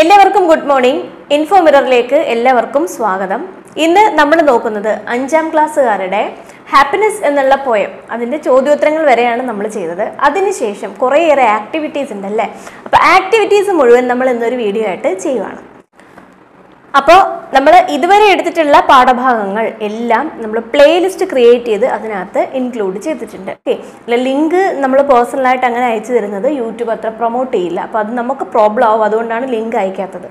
എല്ലാവർക്കും good morning. Info മിററിലേക്ക് എല്ലാവർക്കും സ്വാഗതം. ഇന്ന് നമ്മൾ നോക്കുന്നത് അഞ്ചാം ക്ലാസ്സുകാരുടെ ഹാപ്പിനെസ് എന്നുള്ള പോയം അതിന്റെ ചോദ്യോത്തരങ്ങൾ വരെയാണ് നമ്മൾ ചെയ്തത്. അതിനുശേഷം കുറേയേറെ ആക്ടിവിറ്റീസ് ഉണ്ടല്ലേ? അപ്പോൾ ആക്ടിവിറ്റീസ് മുഴുവൻ നമ്മൾ ഇന്നൊരു വീഡിയോ ആയിട്ട് ചെയ്യുവാണ്. അപ്പോൾ നമ്മൾ ഇതുവരെ എടുത്തിട്ടുള്ള പാഠഭാഗങ്ങൾ എല്ലാം നമ്മൾ പ്ലേലിസ്റ്റ് ക്രിയേറ്റ് ചെയ്ത് അതിനകത്ത് ഇൻക്ലൂഡ് ചെയ്തിട്ടുണ്ട്. ഓക്കെ അല്ല ലിങ്ക് നമ്മൾ പേഴ്സണലായിട്ട് അങ്ങനെ അയച്ചു തരുന്നത് യൂട്യൂബ് അത്ര പ്രൊമോട്ട് ചെയ്യില്ല. അപ്പോൾ അത് നമുക്ക് പ്രോബ്ലം ആവും. അതുകൊണ്ടാണ് ലിങ്ക് അയക്കാത്തത്.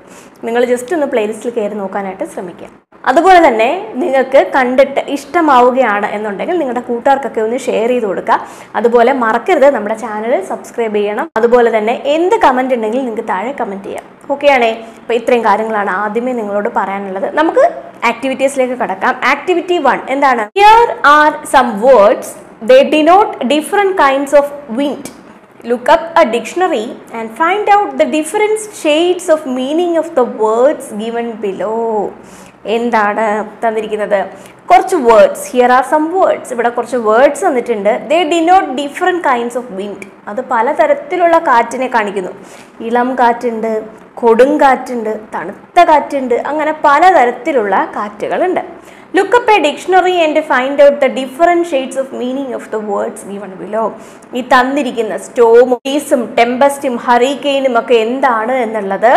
നിങ്ങൾ ജസ്റ്റ് ഒന്ന് പ്ലേലിസ്റ്റിൽ കയറി നോക്കാനായിട്ട് ശ്രമിക്കുക. അതുപോലെ തന്നെ നിങ്ങൾക്ക് കണ്ടിട്ട് ഇഷ്ടമാവുകയാണ് എന്നുണ്ടെങ്കിൽ നിങ്ങളുടെ കൂട്ടുകാർക്കൊക്കെ ഒന്ന് ഷെയർ ചെയ്ത് കൊടുക്കുക. അതുപോലെ മറക്കരുത്. നമ്മുടെ ചാനൽ സബ്സ്ക്രൈബ് ചെയ്യണം. അതുപോലെ തന്നെ എന്ത് കമന്റ് ഉണ്ടെങ്കിലും നിങ്ങൾക്ക് താഴെ കമന്റ് ചെയ്യാം. ഓക്കെ ആണേ അപ്പോൾ ഇത്രയും കാര്യങ്ങളാണ് ആദ്യമേ നിങ്ങളോട് പറയാനുള്ളത്. നമുക്ക് ആക്ടിവിറ്റീസിലേക്ക് കടക്കാം. ആക്ടിവിറ്റി വൺ എന്താണ്? Here are some words they denote different kinds of wind look up a dictionary and find out the different shades of meaning of the words given below. എന്താണ് തന്നിരിക്കുന്നത്? കുറച്ച് words here are some words ഇവിടെ കുറച്ച് words തന്നിട്ടുണ്ട്. They denote different kinds of wind അത് പലതരത്തിലുള്ള കാറ്റിനെ കാണിക്കുന്നു. ഇളം കാറ്റുണ്ട് കൊടുങ്കാറ്റുണ്ട് തണുത്ത കാറ്റുണ്ട് അങ്ങനെ പലതരത്തിലുള്ള കാറ്റുകളുണ്ട്. Look up a dictionary and find out the different shades of meaning of the words given below ഈ തന്നിരിക്കുന്ന സ്റ്റോമും ഈസും ടെമ്പസ്റ്റും ഹറിക്കെയിനും ഒക്കെ എന്താണ് എന്നുള്ളത്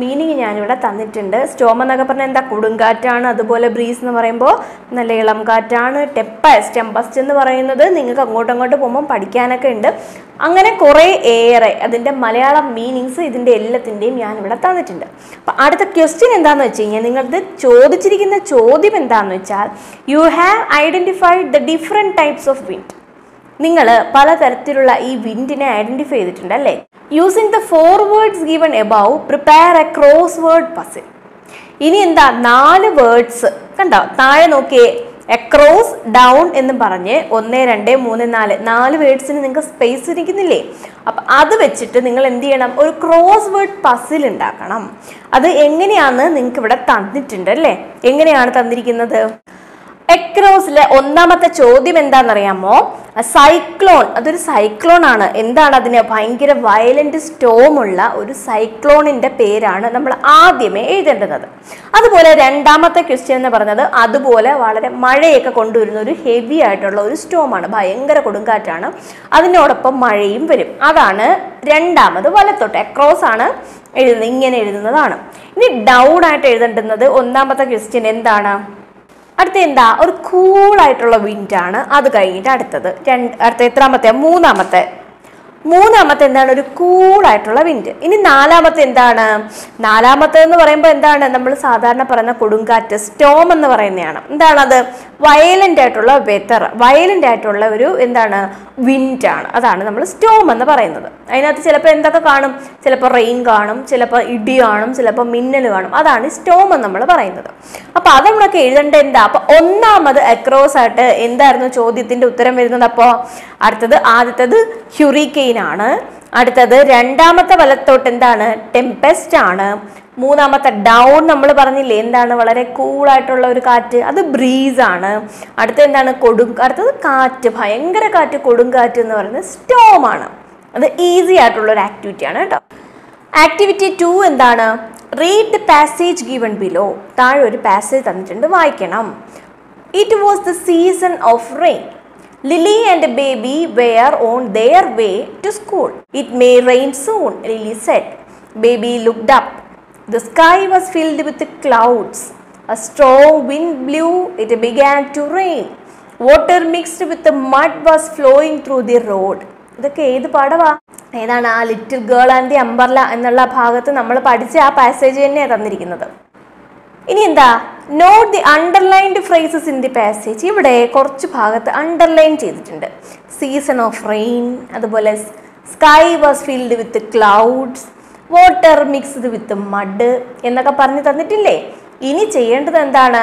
മീനിങ് ഞാനിവിടെ തന്നിട്ടുണ്ട്. സ്റ്റോം എന്നൊക്കെ പറഞ്ഞാൽ എന്താ? കൊടുങ്കാറ്റാണ്. അതുപോലെ ബ്രീസ് എന്ന് പറയുമ്പോൾ നല്ല ഇളം കാറ്റാണ്. ടെപ്പസ് ടെമ്പസ്റ്റ് എന്ന് പറയുന്നത് നിങ്ങൾക്ക് അങ്ങോട്ടും അങ്ങോട്ട് പോകുമ്പോൾ പഠിക്കാനൊക്കെ ഉണ്ട്. അങ്ങനെ കുറേ ഏറെ അതിന്റെ മലയാളം മീനിങ്സ് ഇതിന്റെ എല്ലാത്തിന്റെയും ഞാനിവിടെ തന്നിട്ടുണ്ട്. അപ്പം അടുത്ത ക്വസ്റ്റ്യൻ എന്താണെന്ന് വെച്ച് കഴിഞ്ഞാൽ നിങ്ങളത് ചോദിച്ചിരിക്കുന്ന ചോദ്യം എന്താണെന്ന് വെച്ചാൽ you have identified the different types of wind നിങ്ങൾ പലതരത്തിലുള്ള ഈ വിൻഡിനെ ഐഡന്റിഫൈ ചെയ്തിട്ടുണ്ട് അല്ലേ? Using the four words given above prepare a crossword puzzle ഇനി എന്താ? നാല് വേർഡ്സ് കണ്ടോ? താഴെ നോക്കിയേ. എക്രോസ് ഡൗൺ എന്ന് പറഞ്ഞ് ഒന്ന് രണ്ട് മൂന്ന് നാല് നാല് വേർഡ്സിന് നിങ്ങൾക്ക് സ്പേസ് ഇരിക്കുന്നില്ലേ? അപ്പം അത് വെച്ചിട്ട് നിങ്ങൾ എന്ത് ചെയ്യണം? ഒരു ക്രോസ് വേർഡ് പസിൽ ഉണ്ടാക്കണം. അത് എങ്ങനെയാണെന്ന് നിങ്ങൾക്ക് ഇവിടെ തന്നിട്ടുണ്ട് അല്ലേ? എങ്ങനെയാണ് തന്നിരിക്കുന്നത്? എക്രോസിലെ ഒന്നാമത്തെ ചോദ്യം എന്താണെന്നറിയാമോ? സൈക്ലോൺ അതൊരു സൈക്ലോൺ ആണ് എന്താണ് അതിന് ഭയങ്കര വയലന്റ് സ്റ്റോം ഉള്ള ഒരു സൈക്ലോണിന്റെ പേരാണ് നമ്മൾ ആദ്യമേ എഴുതേണ്ടത്. അതുപോലെ രണ്ടാമത്തെ ക്വസ്റ്റ്യൻ എന്ന് പറഞ്ഞത് അതുപോലെ വളരെ മഴയൊക്കെ കൊണ്ടുവരുന്ന ഒരു ഹെവി ആയിട്ടുള്ള ഒരു സ്റ്റോമാണ് ഭയങ്കര കൊടുങ്കാറ്റാണ്. അതിനോടൊപ്പം മഴയും വരും. അതാണ് രണ്ടാമത് വലത്തോട്ട്. എക്രോസ് ആണ് എഴുതുന്നത് ഇങ്ങനെ എഴുതുന്നതാണ്. ഇനി ഡൗൺ ആയിട്ട് എഴുതേണ്ടുന്നത് ഒന്നാമത്തെ ക്വസ്റ്റ്യൻ എന്താണ്? അടുത്ത എന്താ? ഒരു കൂളായിട്ടുള്ള വിൻഡാണ് അത് കഴിഞ്ഞിട്ട് അടുത്തത്. രണ്ട് അടുത്ത എത്രാമത്തെ? മൂന്നാമത്തെ. മൂന്നാമത്തെ എന്താണ്? ഒരു കൂളായിട്ടുള്ള വിൻഡ് ഇനി നാലാമത്തെ എന്താണ്? നാലാമത്തെ എന്ന് പറയുമ്പോൾ എന്താണ്? നമ്മൾ സാധാരണ പറയുന്ന കൊടുങ്കാറ്റ് സ്റ്റോം എന്ന് പറയുന്നതാണ്. അത് വയലന്റ് ആയിട്ടുള്ള വെതർ വയലന്റ് ആയിട്ടുള്ള ഒരു എന്താണ്? വിൻഡാണ് അതാണ് നമ്മൾ സ്റ്റോം എന്ന് പറയുന്നത്. അതിനകത്ത് ചിലപ്പോൾ എന്തൊക്കെ കാണും? ചിലപ്പോൾ റെയിൻ കാണും ചിലപ്പോൾ ഇടി കാണും ചിലപ്പോൾ മിന്നൽ കാണും. അതാണ് സ്റ്റോം എന്ന് നമ്മൾ പറയുന്നത്. അപ്പോൾ അത് നമ്മളൊക്കെ എഴുതേണ്ട എന്താ? അപ്പോൾ ഒന്നാമത് അക്രോസ് ആയിട്ട് എന്തായിരുന്നു ചോദ്യത്തിന്റെ ഉത്തരം വരുന്നത്? അപ്പോൾ അടുത്തത് ആദ്യത്തത് ഹ്യുറിക്കെയിൻ ആണ് അടുത്തത് രണ്ടാമത്തെ വലത്തോട്ട് എന്താണ്? ടെമ്പസ്റ്റ് ആണ്. മൂന്നാമത്തെ ഡൗൺ നമ്മൾ പറഞ്ഞില്ലേ എന്താണ്? വളരെ കൂളായിട്ടുള്ള ഒരു കാറ്റ് അത് ബ്രീസ് ആണ്. അടുത്ത എന്താണ്? കൊടും അടുത്തത് കാറ്റ് ഭയങ്കര കാറ്റ് കൊടുങ്കാറ്റ് എന്ന് പറയുന്നത് സ്റ്റോം ആണ്. അത് ഈസി ആയിട്ടുള്ള ഒരു ആക്ടിവിറ്റി ആണ് കേട്ടോ. ആക്ടിവിറ്റി ടു എന്താണ്? Read the passage given below. താഴെ ഒരു പാസേജ് തന്നിട്ടുണ്ട് വായിക്കണം. It was the season of rain Lily and Baby were on their way to school it may rain soon Lily said Baby looked up the sky was filled with clouds a strong wind blew it began to rain water mixed with mud was flowing through the road ഇതൊക്കെ ഏത് പാഠവാ ഏതാണ് ആ little girl and the umbrella എന്നുള്ള ഭാഗത്ത് നമ്മൾ പഠിച്ച ആ പാസേജ് തന്നെയാണ് തന്നിരിക്കുന്നത്. ഇനി എന്താ note the underlined phrases in the passage ഇവിടെ കുറച്ച് ഭാഗത്ത് അണ്ടർലൈൻ ചെയ്തിട്ടുണ്ട്. സീസൺ ഓഫ് റെയിൻ അതുപോലെ sky was filled with clouds water mixed with mud എന്നൊക്കെ പറഞ്ഞു തന്നിട്ടില്ലേ? ഇനി ചെയ്യേണ്ടത് എന്താണ്?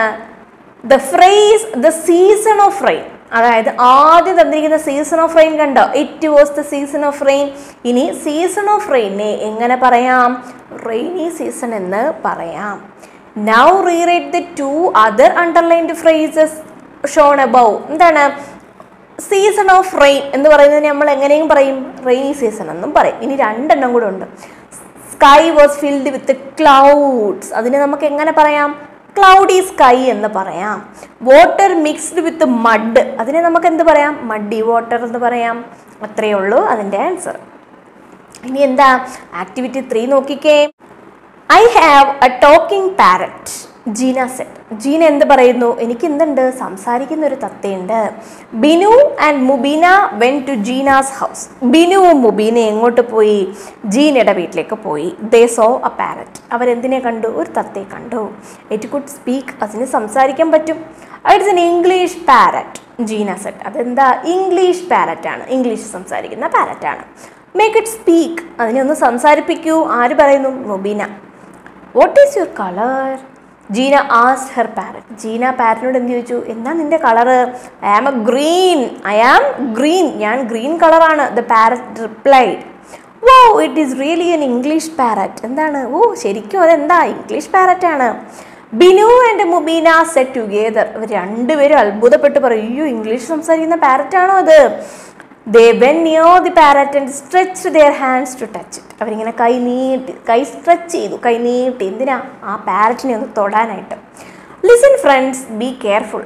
The phrase the season of rain അതായത് ആദ്യം തന്നിരിക്കുന്ന സീസൺ ഓഫ് റെയിൻ കണ്ടോ? It was the season of rain ഇനി സീസൺ ഓഫ് റെയിനെ എങ്ങനെ പറയാം? റെയിനി സീസൺ എന്ന് പറയാം. Now rewrite the two other underlined phrases shown above എന്താണ്? സീസൺ ഓഫ് റെയിൻ എന്ന് പറയുന്നത് നമ്മൾ എങ്ങനെയും പറയും. റെയിനി സീസൺ എന്നും പറയും. ഇനി രണ്ടെണ്ണം കൂടെ ഉണ്ട്. Sky was filled with clouds അതിനെ നമുക്ക് എങ്ങനെ പറയാം? ക്ലൗഡി സ്കൈ എന്ന് പറയാം. വാട്ടർ മിക്സ്ഡ് വിത്ത് മഡ് അതിനെ നമുക്ക് എന്ത് പറയാം? മഡി വാട്ടർ എന്ന് പറയാം. അത്രയേ ഉള്ളൂ അതിന്റെ ആൻസർ ഇനി എന്താ? ആക്ടിവിറ്റി ത്രീ നോക്കിക്കേ. I have a talking parrot Jeena said Jeena എന്ത് പറയുന്നു? എനിക്ക് എന്തുണ്ട്? സംസാരിക്കുന്ന ഒരു തത്തയുണ്ട്. Binu and Mubeena went to Jeena's house ബിനുവും Mubeena എങ്ങോട്ട് പോയി? ജീനയുടെ വീട്ടിലേക്ക് പോയി. ദേ സോ എ പാരറ്റ് അവരെന്തിനെ കണ്ടു? ഒരു തത്തയെ കണ്ടു. ഇറ്റ് കുഡ് സ്പീക്ക് അതിന് സംസാരിക്കാൻ പറ്റും. It's an English parrot Jeena said അതെന്താ? ഇംഗ്ലീഷ് പാരറ്റ് ആണ്. ഇംഗ്ലീഷ് സംസാരിക്കുന്ന പാരറ്റ് ആണ്. മേക്ക് ഇറ്റ് സ്പീക്ക് അതിനെ ഒന്ന് സംസാരിപ്പിക്കൂ. ആര് പറയുന്നു? Mubeena. What is your colour Jeena as her parrot Jeena പാരറ്റിനോട് എന്ത് ചോദിച്ചു? എന്താ നിന്റെ colour I am a green I am green ഞാൻ ഗ്രീൻ കളറാണ് the parrot replied wow it is really an English parrot എന്താണ്? ഓ ശരിക്കും അതെന്താ? ഇംഗ്ലീഷ് പാരറ്റ് ആണ്. Binu and Mubeena said together ഇവർ രണ്ടുപേരും അത്ഭുതപ്പെട്ട് പറയും. അയ്യോ ഇംഗ്ലീഷ് സംസാരിക്കുന്ന പാരറ്റ് ആണോ അത്? They went near the parrot and stretch their hands to touch it അവരിങ്ങനെ കൈ നീട്ടി കൈ സ്ട്രെച്ച് ചെയ്തു. കൈ നീട്ടി. എന്തിനാ? ആ പാരറ്റിനെ ഒന്ന് തൊടാനായിട്ട്. Listen friends be careful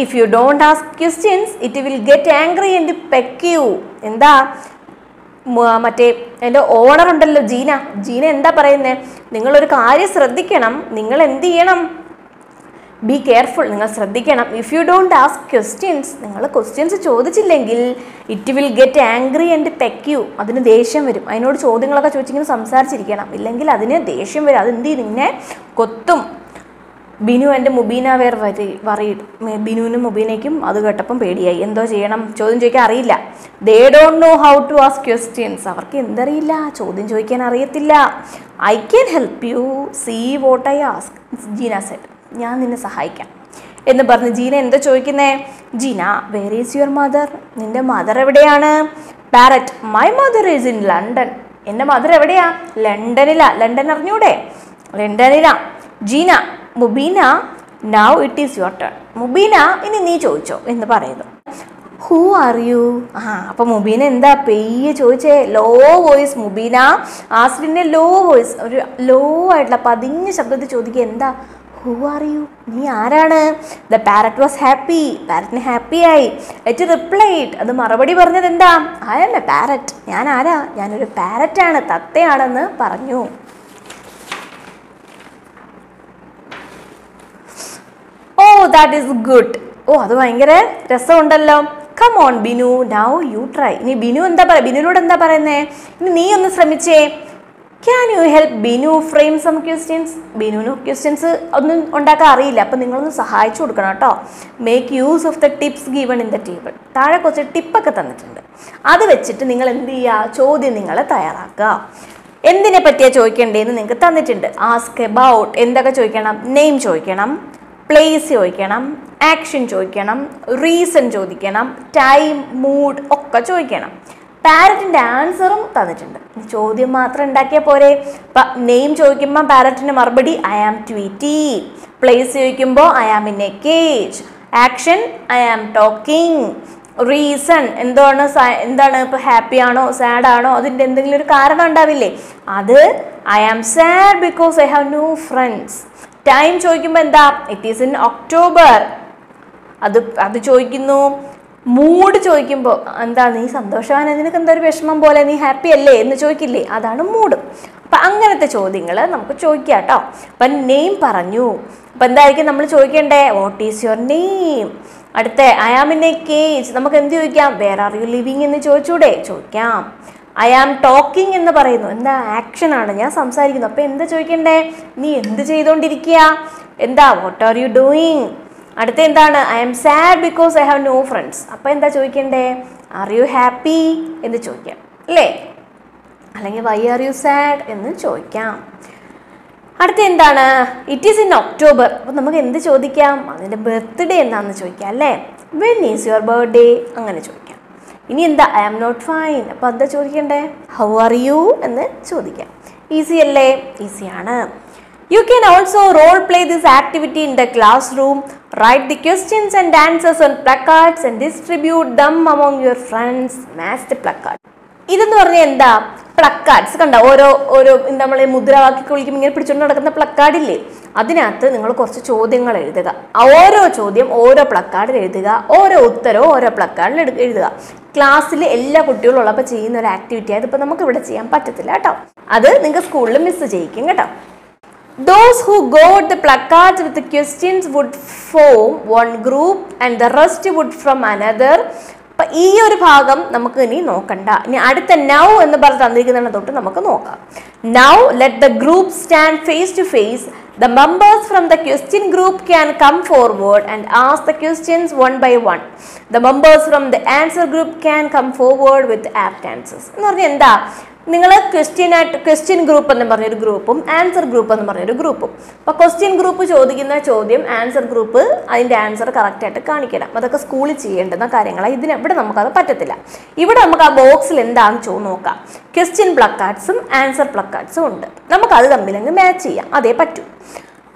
if you don't ask questions it will get angry and peck you എന്താ? മറ്റേ എന്റെ ഓണർ ഉണ്ടല്ലോ ജീന. ജീന എന്താ പറയുന്നത് നിങ്ങളൊരു കാര്യം ശ്രദ്ധിക്കണം. നിങ്ങൾ എന്ത് ചെയ്യണം? ബി കെയർഫുൾ നിങ്ങൾ ശ്രദ്ധിക്കണം. If you don't ask questions നിങ്ങൾ questions ചോദിച്ചില്ലെങ്കിൽ it will get angry and peck you അതിന് ദേഷ്യം വരും. അതിനോട് ചോദ്യങ്ങളൊക്കെ ചോദിച്ചിങ്ങനെ സംസാരിച്ചിരിക്കണം. ഇല്ലെങ്കിൽ അതിന് ദേഷ്യം വരും. അതെന്ത് ചെയ്യും? നിന്നെ കൊത്തും. ബിനു എന്റെ മുബീന വേർ വരി വറിയിടും. ബിനുവിനും മുബീനയ്ക്കും അത് കേട്ടപ്പം പേടിയായി. എന്തോ ചെയ്യണം? ചോദ്യം ചോദിക്കാൻ അറിയില്ല. They don't know how to ask questions അവർക്ക് എന്തറിയില്ല? ചോദ്യം ചോദിക്കാൻ അറിയത്തില്ല. I can help you see what I ask Jeena said ഞാൻ നിന്നെ സഹായിക്കാം. എന്ന് പറഞ്ഞ് ജീന എന്താ ചോദിക്കുന്നേ? Jeena where is your mother നിന്റെ മദർ എവിടെയാണ്? Parrot my mother is in London എന്റെ മദർ എവിടെയാ? ലണ്ടനിലാ ലണ്ടൻ അറിഞ്ഞൂടെ? ലണ്ടനിലാ Jeena Mubeena now it is your turn Mubeena ഇനി നീ ചോദിച്ചോ എന്ന് പറയുന്നു. ഹൂ ആർ യു ആ അപ്പൊ മുബീന എന്താ പെയ്യെ ചോദിച്ചേ? Low voice Mubeena. ആസ്ലിന്റെ low voice ഒരു ലോ ആയിട്ടുള്ള പതിഞ്ഞ ശബ്ദത്തിൽ ചോദിക്കുക എന്താ? ഹൂ ആർ യു നീ ആരാണ്? ദ പാരറ്റ് വാസ് ഹാപ്പി പാരറ്റിന് ഹാപ്പി ആയി. ഇറ്റ് റിപ്ലൈഡ് അത് മറുപടി പറഞ്ഞത് എന്താ? ഐ എം എ പാരറ്റ് ഞാൻ ആരാ? ഞാനൊരു പാരറ്റാണ് തത്തയാണെന്ന് പറഞ്ഞു. ഓ ദാറ്റ് ഈസ് ഗുഡ് ഓ അത് ഭയങ്കര രസമുണ്ടല്ലോ. Come on Binu now you try ഇനി ബിനു എന്താ പറയുക ബിനുവിനോട് എന്താ പറയുന്നേ? ഇനി നീ ഒന്ന് ശ്രമിച്ചേ. Can you help Binu frame some questions ബിനുവിന് questions ഒന്നും ഉണ്ടാക്കാൻ അറിയില്ല. അപ്പം നിങ്ങളൊന്ന് സഹായിച്ചു കൊടുക്കണം കേട്ടോ. Make use of the tips given in the table താഴെ കുറച്ച് ടിപ്പൊക്കെ തന്നിട്ടുണ്ട്. അത് വെച്ചിട്ട് നിങ്ങൾ എന്ത് ചെയ്യുക? ചോദ്യം നിങ്ങൾ തയ്യാറാക്കുക. എന്തിനെ പറ്റിയാ ചോദിക്കേണ്ടതെന്ന് നിങ്ങൾക്ക് തന്നിട്ടുണ്ട്. ആസ്ക് എബൌട്ട് എന്തൊക്കെ ചോദിക്കണം? നെയിം ചോദിക്കണം. പ്ലേസ് ചോദിക്കണം. ആക്ഷൻ ചോദിക്കണം. റീസൺ ചോദിക്കണം. ടൈം മൂഡ് ഒക്കെ ചോദിക്കണം. പാരറ്റിന്റെ ആൻസറും തന്നിട്ടുണ്ട്. ചോദ്യം മാത്രം ഉണ്ടാക്കിയാൽ പോരെ. നെയിം ചോദിക്കുമ്പോൾ പാരറ്റിന്റെ മറുപടി ഐ ആം ട്വീറ്റി പ്ലേസ് ചോദിക്കുമ്പോൾ I am in a cage action I am talking reason എന്താണ് എന്താണ് ഇപ്പോൾ ഹാപ്പി ആണോ സാഡ് ആണോ അതിന്റെ എന്തെങ്കിലും ഒരു കാരണം ഉണ്ടാവില്ലേ? അത് I am sad because I have new friends time ചോദിക്കുമ്പോൾ എന്താ? ഇറ്റ് ഈസ് ഇൻ ഒക്ടോബർ അത് അത് ചോദിക്കുന്നു. മൂഡ് ചോദിക്കുമ്പോൾ എന്താ നീ സന്തോഷമാണ് നിനക്ക് എന്താ ഒരു വിഷമം പോലെ? നീ ഹാപ്പി അല്ലേ? എന്ന് ചോദിക്കില്ലേ? അതാണ് മൂഡ് അപ്പം അങ്ങനത്തെ ചോദ്യങ്ങൾ നമുക്ക് ചോദിക്കാം കേട്ടോ അപ്പം നെയിം പറഞ്ഞു. അപ്പം എന്തായിരിക്കും നമ്മൾ ചോദിക്കേണ്ടേ? വാട്ട് ഈസ് യുവർ നെയിം അടുത്ത I am in a cage നമുക്ക് എന്ത് ചോദിക്കാം? വേർ ആർ യു ലിവിങ് എന്ന് ചോദിച്ചൂടെ? ചോദിക്കാം. ഐ ആം ടോക്കിംഗ് എന്ന് പറയുന്നു. എന്താ? ആക്ഷൻ ആണ്. ഞാൻ സംസാരിക്കുന്നു. അപ്പം എന്താ ചോദിക്കണ്ടേ? നീ എന്ത് ചെയ്തുകൊണ്ടിരിക്കുക എന്താ? വാട്ട് ആർ യു ഡൂയിങ് അടുത്ത എന്താണ് I am sad because I have no friends അപ്പോൾ എന്താ ചോദിക്കണ്ടേ? ആർ യു ഹാപ്പി എന്ന് ചോദിക്കാം. അല്ലേ? അല്ലെങ്കിൽ വൈ ആർ യു സാഡ് എന്ന് ചോദിക്കാം. അടുത്ത എന്താണ് ഇറ്റ് ഈസ് ഇൻ ഒക്ടോബർ അപ്പോൾ നമുക്ക് എന്ത് ചോദിക്കാം? അതിന്റെ ബർത്ത്ഡേ എന്താണെന്ന് ചോദിക്കാം അല്ലേ? വെൻ ഈസ് യുവർ ബർത്ത്ഡേ അങ്ങനെ ചോദിക്കാം. ഇനി എന്താ? ഐ ആം നോട്ട് ഫൈൻ അപ്പോൾ എന്താ ചോദിക്കണ്ടേ? ഹൗ ആർ യു എന്ന് ചോദിക്കാം. ഈസി അല്ലേ? ഈസിയാണ് you can also role play this activity in the classroom, write the questions and answers on placards and distribute them among your friends. Master placard. ഇതെന്ന് പറഞ്ഞാൽ എന്താ? പ്ലക്കാർഡ്സ് കണ്ട? ഓരോ ഓരോ നമ്മൾ മുദ്രാവാക്യം വിളിക്കുമ്പോൾ ഇങ്ങനെ പിടിച്ചുകൊണ്ട് നടക്കുന്ന പ്ലക്കാർഡില്ലേ അതിനകത്ത് നിങ്ങൾ കുറച്ച് ചോദ്യങ്ങൾ എഴുതുക. ഓരോ ചോദ്യം ഓരോ പ്ലക്കാർഡിൽ എഴുതുക. ഓരോ ഉത്തരവും ഓരോ പ്ലക്കാർഡിൽ എഴുതുക. ക്ലാസ്സിൽ എല്ലാ കുട്ടികളും ഉള്ളപ്പോൾ ചെയ്യുന്ന ഒരു ആക്ടിവിറ്റി ആയത് അതിപ്പോൾ നമുക്ക് ഇവിടെ ചെയ്യാൻ പറ്റത്തില്ല കേട്ടോ. അത് നിങ്ങൾക്ക് സ്കൂളിൽ മിസ് ചെയ്യിക്കും കേട്ടോ. Those who got the placards with the questions would form one group and the rest would from another. അപ്പം ഈ ഒരു ഭാഗം നമുക്ക് ഇനി നോക്കണ്ട. ഇനി അടുത്ത നൗ എന്ന് പറഞ്ഞ് തന്നിരിക്കുന്നതിനെ തൊട്ട് നമുക്ക് നോക്കാം. Now let the group stand face to face the members from the question group can come forward and ask the questions one by one the members from the answer group can come forward with apt answers എന്ന് പറഞ്ഞാൽ എന്താ? നിങ്ങൾ question ആയിട്ട് question group എന്ന് പറഞ്ഞൊരു ഗ്രൂപ്പും answer group എന്ന് പറഞ്ഞൊരു ഗ്രൂപ്പും. അപ്പോൾ ക്വസ്റ്റ്യൻ ഗ്രൂപ്പ് ചോദിക്കുന്ന ചോദ്യം ആൻസർ ഗ്രൂപ്പ് അതിന്റെ ആൻസർ കറക്റ്റായിട്ട് കാണിക്കണം. അതൊക്കെ സ്കൂളിൽ ചെയ്യേണ്ടുന്ന കാര്യങ്ങളാണ് ഇതിന് ഇവിടെ നമുക്കത് പറ്റത്തില്ല. ഇവിടെ നമുക്ക് ആ ബോക്സിൽ എന്താണെന്ന് ചോ നോക്കാം. ക്വസ്റ്റ്യൻ പ്ലക്കാർഡ്സും ആൻസർ പ്ലക്കാർഡ്സും ഉണ്ട്. നമുക്കത് തമ്മിലങ്ങ് മാച്ച് ചെയ്യാം. അതേ പറ്റൂ.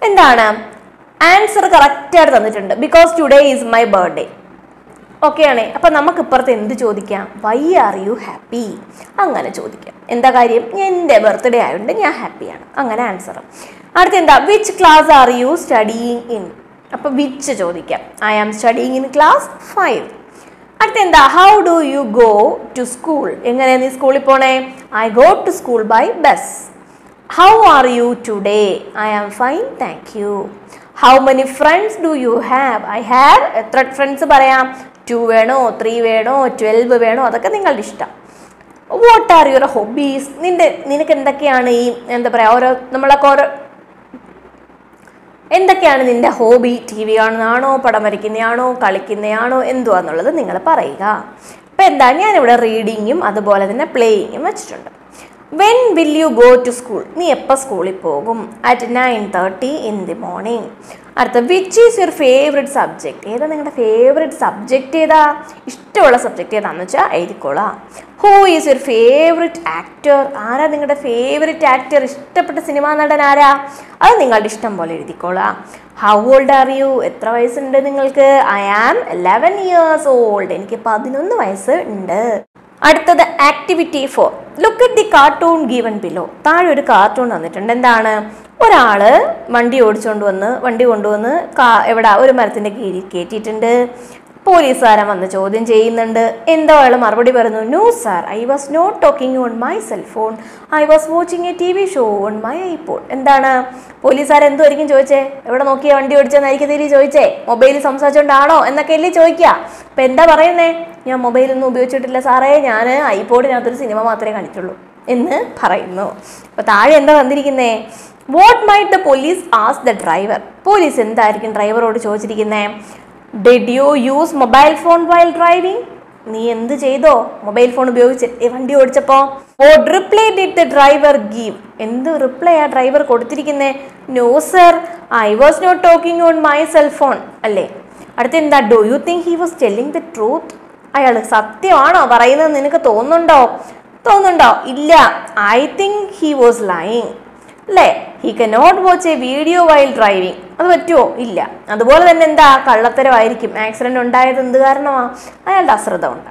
എന്താണ്? ആൻസർ കറക്റ്റായിട്ട് തന്നിട്ടുണ്ട്. Because today is my birthday ഓക്കെയാണേ. അപ്പം നമുക്ക് ഇപ്പുറത്ത് എന്ത് ചോദിക്കാം? വൈ ആർ യു ഹാപ്പി അങ്ങനെ ചോദിക്കാം. എന്താ കാര്യം? എന്റെ ബർത്ത്ഡേ ആയതുകൊണ്ട് ഞാൻ ഹാപ്പിയാണ് അങ്ങനെ ആൻസർ അടുത്ത എന്താ which class are you studying in അപ്പോൾ വിച്ച് ചോദിക്കാം. I am studying in class five അടുത്ത എന്താ how do you go to school എങ്ങനെയാണ് നീ സ്കൂളിൽ പോണേ? I go to school by bus how are you today I am fine thank you how many friends do you have I have എത്ര friends പറയാം? Two വേണോ three വേണോ twelve വേണോ അതൊക്കെ നിങ്ങളുടെ ഇഷ്ടം. വാട്ട് ആർ യുവർ ഹോബീസ് നിന്റെ നിനക്ക് എന്തൊക്കെയാണ് ഈ എന്താ പറയുക ഓരോ നമ്മളൊക്കെ ഓരോ എന്തൊക്കെയാണ് നിന്റെ ഹോബി? ടി വി കാണുന്നതാണോ പടം വരയ്ക്കുന്നതാണോ കളിക്കുന്നതാണോ എന്തുവാന്നുള്ളത് നിങ്ങൾ പറയുക. അപ്പോൾ എന്താ ഞാനിവിടെ റീഡിങ്ങും അതുപോലെ തന്നെ പ്ലേയിങ്ങും വെച്ചിട്ടുണ്ട്. When will you go to school നീ എപ്പോൾ സ്കൂളിൽ പോകും? At nine thirty in the morning അടുത്ത which is your favourite subject ഏതാ നിങ്ങളുടെ ഫേവറേറ്റ് സബ്ജക്റ്റ് ഏതാ? ഇഷ്ടമുള്ള സബ്ജക്റ്റ് ഏതാണെന്ന് വെച്ചാൽ എഴുതിക്കോളാം. Who is your favourite actor ആരാ നിങ്ങളുടെ ഫേവറേറ്റ് ആക്ടർ ഇഷ്ടപ്പെട്ട സിനിമാ നടൻ ആരാ? അത് നിങ്ങളുടെ ഇഷ്ടം പോലെ എഴുതിക്കോളാം. ഹൗ ഓൾഡ് ആർ യു എത്ര വയസ്സുണ്ട് നിങ്ങൾക്ക്? I am eleven years old എനിക്ക് പതിനൊന്ന് വയസ്സ് ഉണ്ട്. അടുത്തത് activity four look at the cartoon given below താഴെ ഒരു കാർട്ടൂൺ തന്നിട്ടുണ്ട് എന്താണ്? ഒരാൾ വണ്ടി ഓടിച്ചുകൊണ്ട് വന്ന് വണ്ടി കൊണ്ടുവന്ന് കാ എവിടെ ഒരു മരത്തിന്റെ കീഴിൽ കയറ്റിയിട്ടുണ്ട് പോലീസുകാരൻ വന്ന് ചോദ്യം ചെയ്യുന്നുണ്ട്. എന്തോ അയാൾ മറുപടി പറഞ്ഞു no sir I was not talking on my cellphone I was watching a T V show on my iPod എന്താണ്? പോലീസുകാരൻ എന്തുമായിരിക്കും ചോദിച്ചേ? എവിടെ നോക്കിയാ വണ്ടി ഓടിച്ചെന്നായിരിക്കും തിരി ചോദിച്ചേ? മൊബൈലിൽ സംസാരിച്ചുകൊണ്ടാണോ എന്നൊക്കെ അല്ലേ ചോദിക്കുക അപ്പം എന്താ പറയുന്നേ? ഞാൻ മൊബൈലൊന്നും ഉപയോഗിച്ചിട്ടില്ല സാറേ. ഞാൻ ഐപോഡിനകത്തൊരു സിനിമ മാത്രമേ കണ്ടിട്ടുള്ളൂ എന്ന് പറയുന്നു. അപ്പോൾ താഴെ എന്താ വന്നിരിക്കുന്നേ? What might the police ask the driver police എന്തായിരിക്കും ഡ്രൈവറോട് ചോദിച്ചിരിക്കുന്നേ? Did you use mobile phone while driving നീ എന്ത് ചെയ്തോ? മൊബൈൽ ഫോൺ ഉപയോഗിച്ച് വണ്ടി ഓടിച്ചപ്പോ? ഓ reply did the driver give എന്ത് റിപ്ലൈ ആ driver കൊടുത്തിരിക്കുന്നേ? No sir I was not talking on my cellphone അല്ലേ? അടുത്ത എന്താ do you think he was telling the truth അയാൾ സത്യമാണോ പറയുന്നത് നിനക്ക് തോന്നുന്നുണ്ടോ? തോന്നുന്നുണ്ടോ? ഇല്ല. I think he was lying അല്ലേ? He can not watch a video while driving അത് പറ്റുമോ ഇല്ല. അതുപോലെ തന്നെ എന്താ? കള്ളത്തരമായിരിക്കും. ആക്സിഡന്റ് ഉണ്ടായത് എന്ത് കാരണമാ? അയാളുടെ അശ്രദ്ധ ഉണ്ട്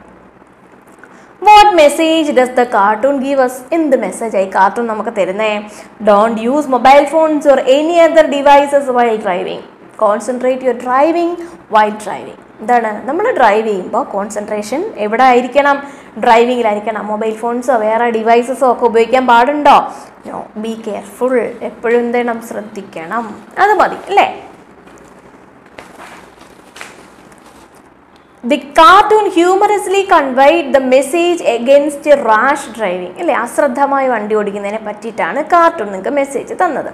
what message does the cartoon give us എന്ത് മെസ്സേജായി കാർട്ടൂൺ നമുക്ക് തരുന്നേ? Don't use mobile phones or any other devices while driving concentrate your driving while driving എന്താണ് നമ്മൾ ഡ്രൈവ് ചെയ്യുമ്പോൾ കോൺസെൻട്രേഷൻ എവിടെ ആയിരിക്കണം ഡ്രൈവിങ്ങിലായിരിക്കണം മൊബൈൽ ഫോൺസോ വേറെ ഡിവൈസസോ ഒക്കെ ഉപയോഗിക്കാൻ പാടുണ്ടോ? നോ ബി കെയർഫുൾ എപ്പോഴും എന്ത് ചെയ്യണം ശ്രദ്ധിക്കണം. അത് മതി അല്ലേ? The cartoon humorously conveyed the message against rash driving അല്ലേ? അശ്രദ്ധമായി വണ്ടി ഓടിക്കുന്നതിനെ പറ്റിയിട്ടാണ് കാർട്ടൂൺ നിങ്ങൾക്ക് മെസ്സേജ് തന്നത്.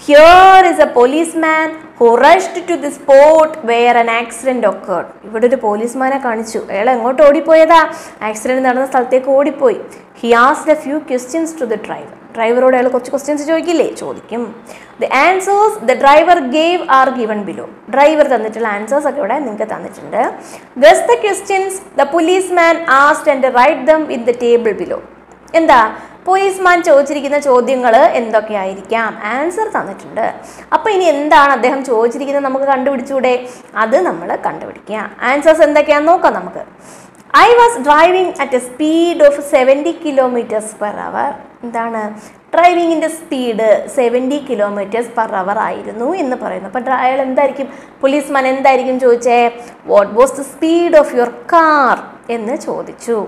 Here is a policeman who rushed to the spot where an accident occurred ഇവിടെ ഒരു പോലീസ്മാനെ കാണിച്ചു. അയാൾ എങ്ങോട്ട് ഓടിപ്പോയതാ? ആക്സിഡന്റ് നടന്ന സ്ഥലത്തേക്ക് ഓടിപ്പോയി. He asked a few questions to the driver ഡ്രൈവറോട് അയാൾ കുറച്ച് ക്വസ്റ്റ്യൻസ് ചോദിക്കില്ലേ? ചോദിക്കും. The answers the driver gave are given below driver തന്നിട്ടുള്ള ആൻസേഴ്സ് ഒക്കെ ഇവിടെ നിങ്ങൾക്ക് തന്നിട്ടുണ്ട്. Thus the questions the policeman asked and write them in the table below എന്താ? പോലീസ്മാൻ ചോദിച്ചിരിക്കുന്ന ചോദ്യങ്ങൾ എന്തൊക്കെയായിരിക്കാം? ആൻസർ തന്നിട്ടുണ്ട്. അപ്പോൾ ഇനി എന്താണ് അദ്ദേഹം ചോദിച്ചിരിക്കുന്നത് നമുക്ക് കണ്ടുപിടിച്ചൂടെ? അത് നമ്മൾ കണ്ടുപിടിക്കുക ആൻസേഴ്സ് എന്തൊക്കെയാണെന്ന് നോക്കാം നമുക്ക്. I was driving at a speed of seventy kilometres per hour എന്താണ്? ഡ്രൈവിങ്ങിന്റെ speed seventy kilometres per hour ആയിരുന്നു എന്ന് പറയുന്നു. അപ്പോൾ അയാൾ എന്തായിരിക്കും? പോലീസ്മാൻ എന്തായിരിക്കും ചോദിച്ചേ? What was the speed of your car എന്ന് ചോദിച്ചു.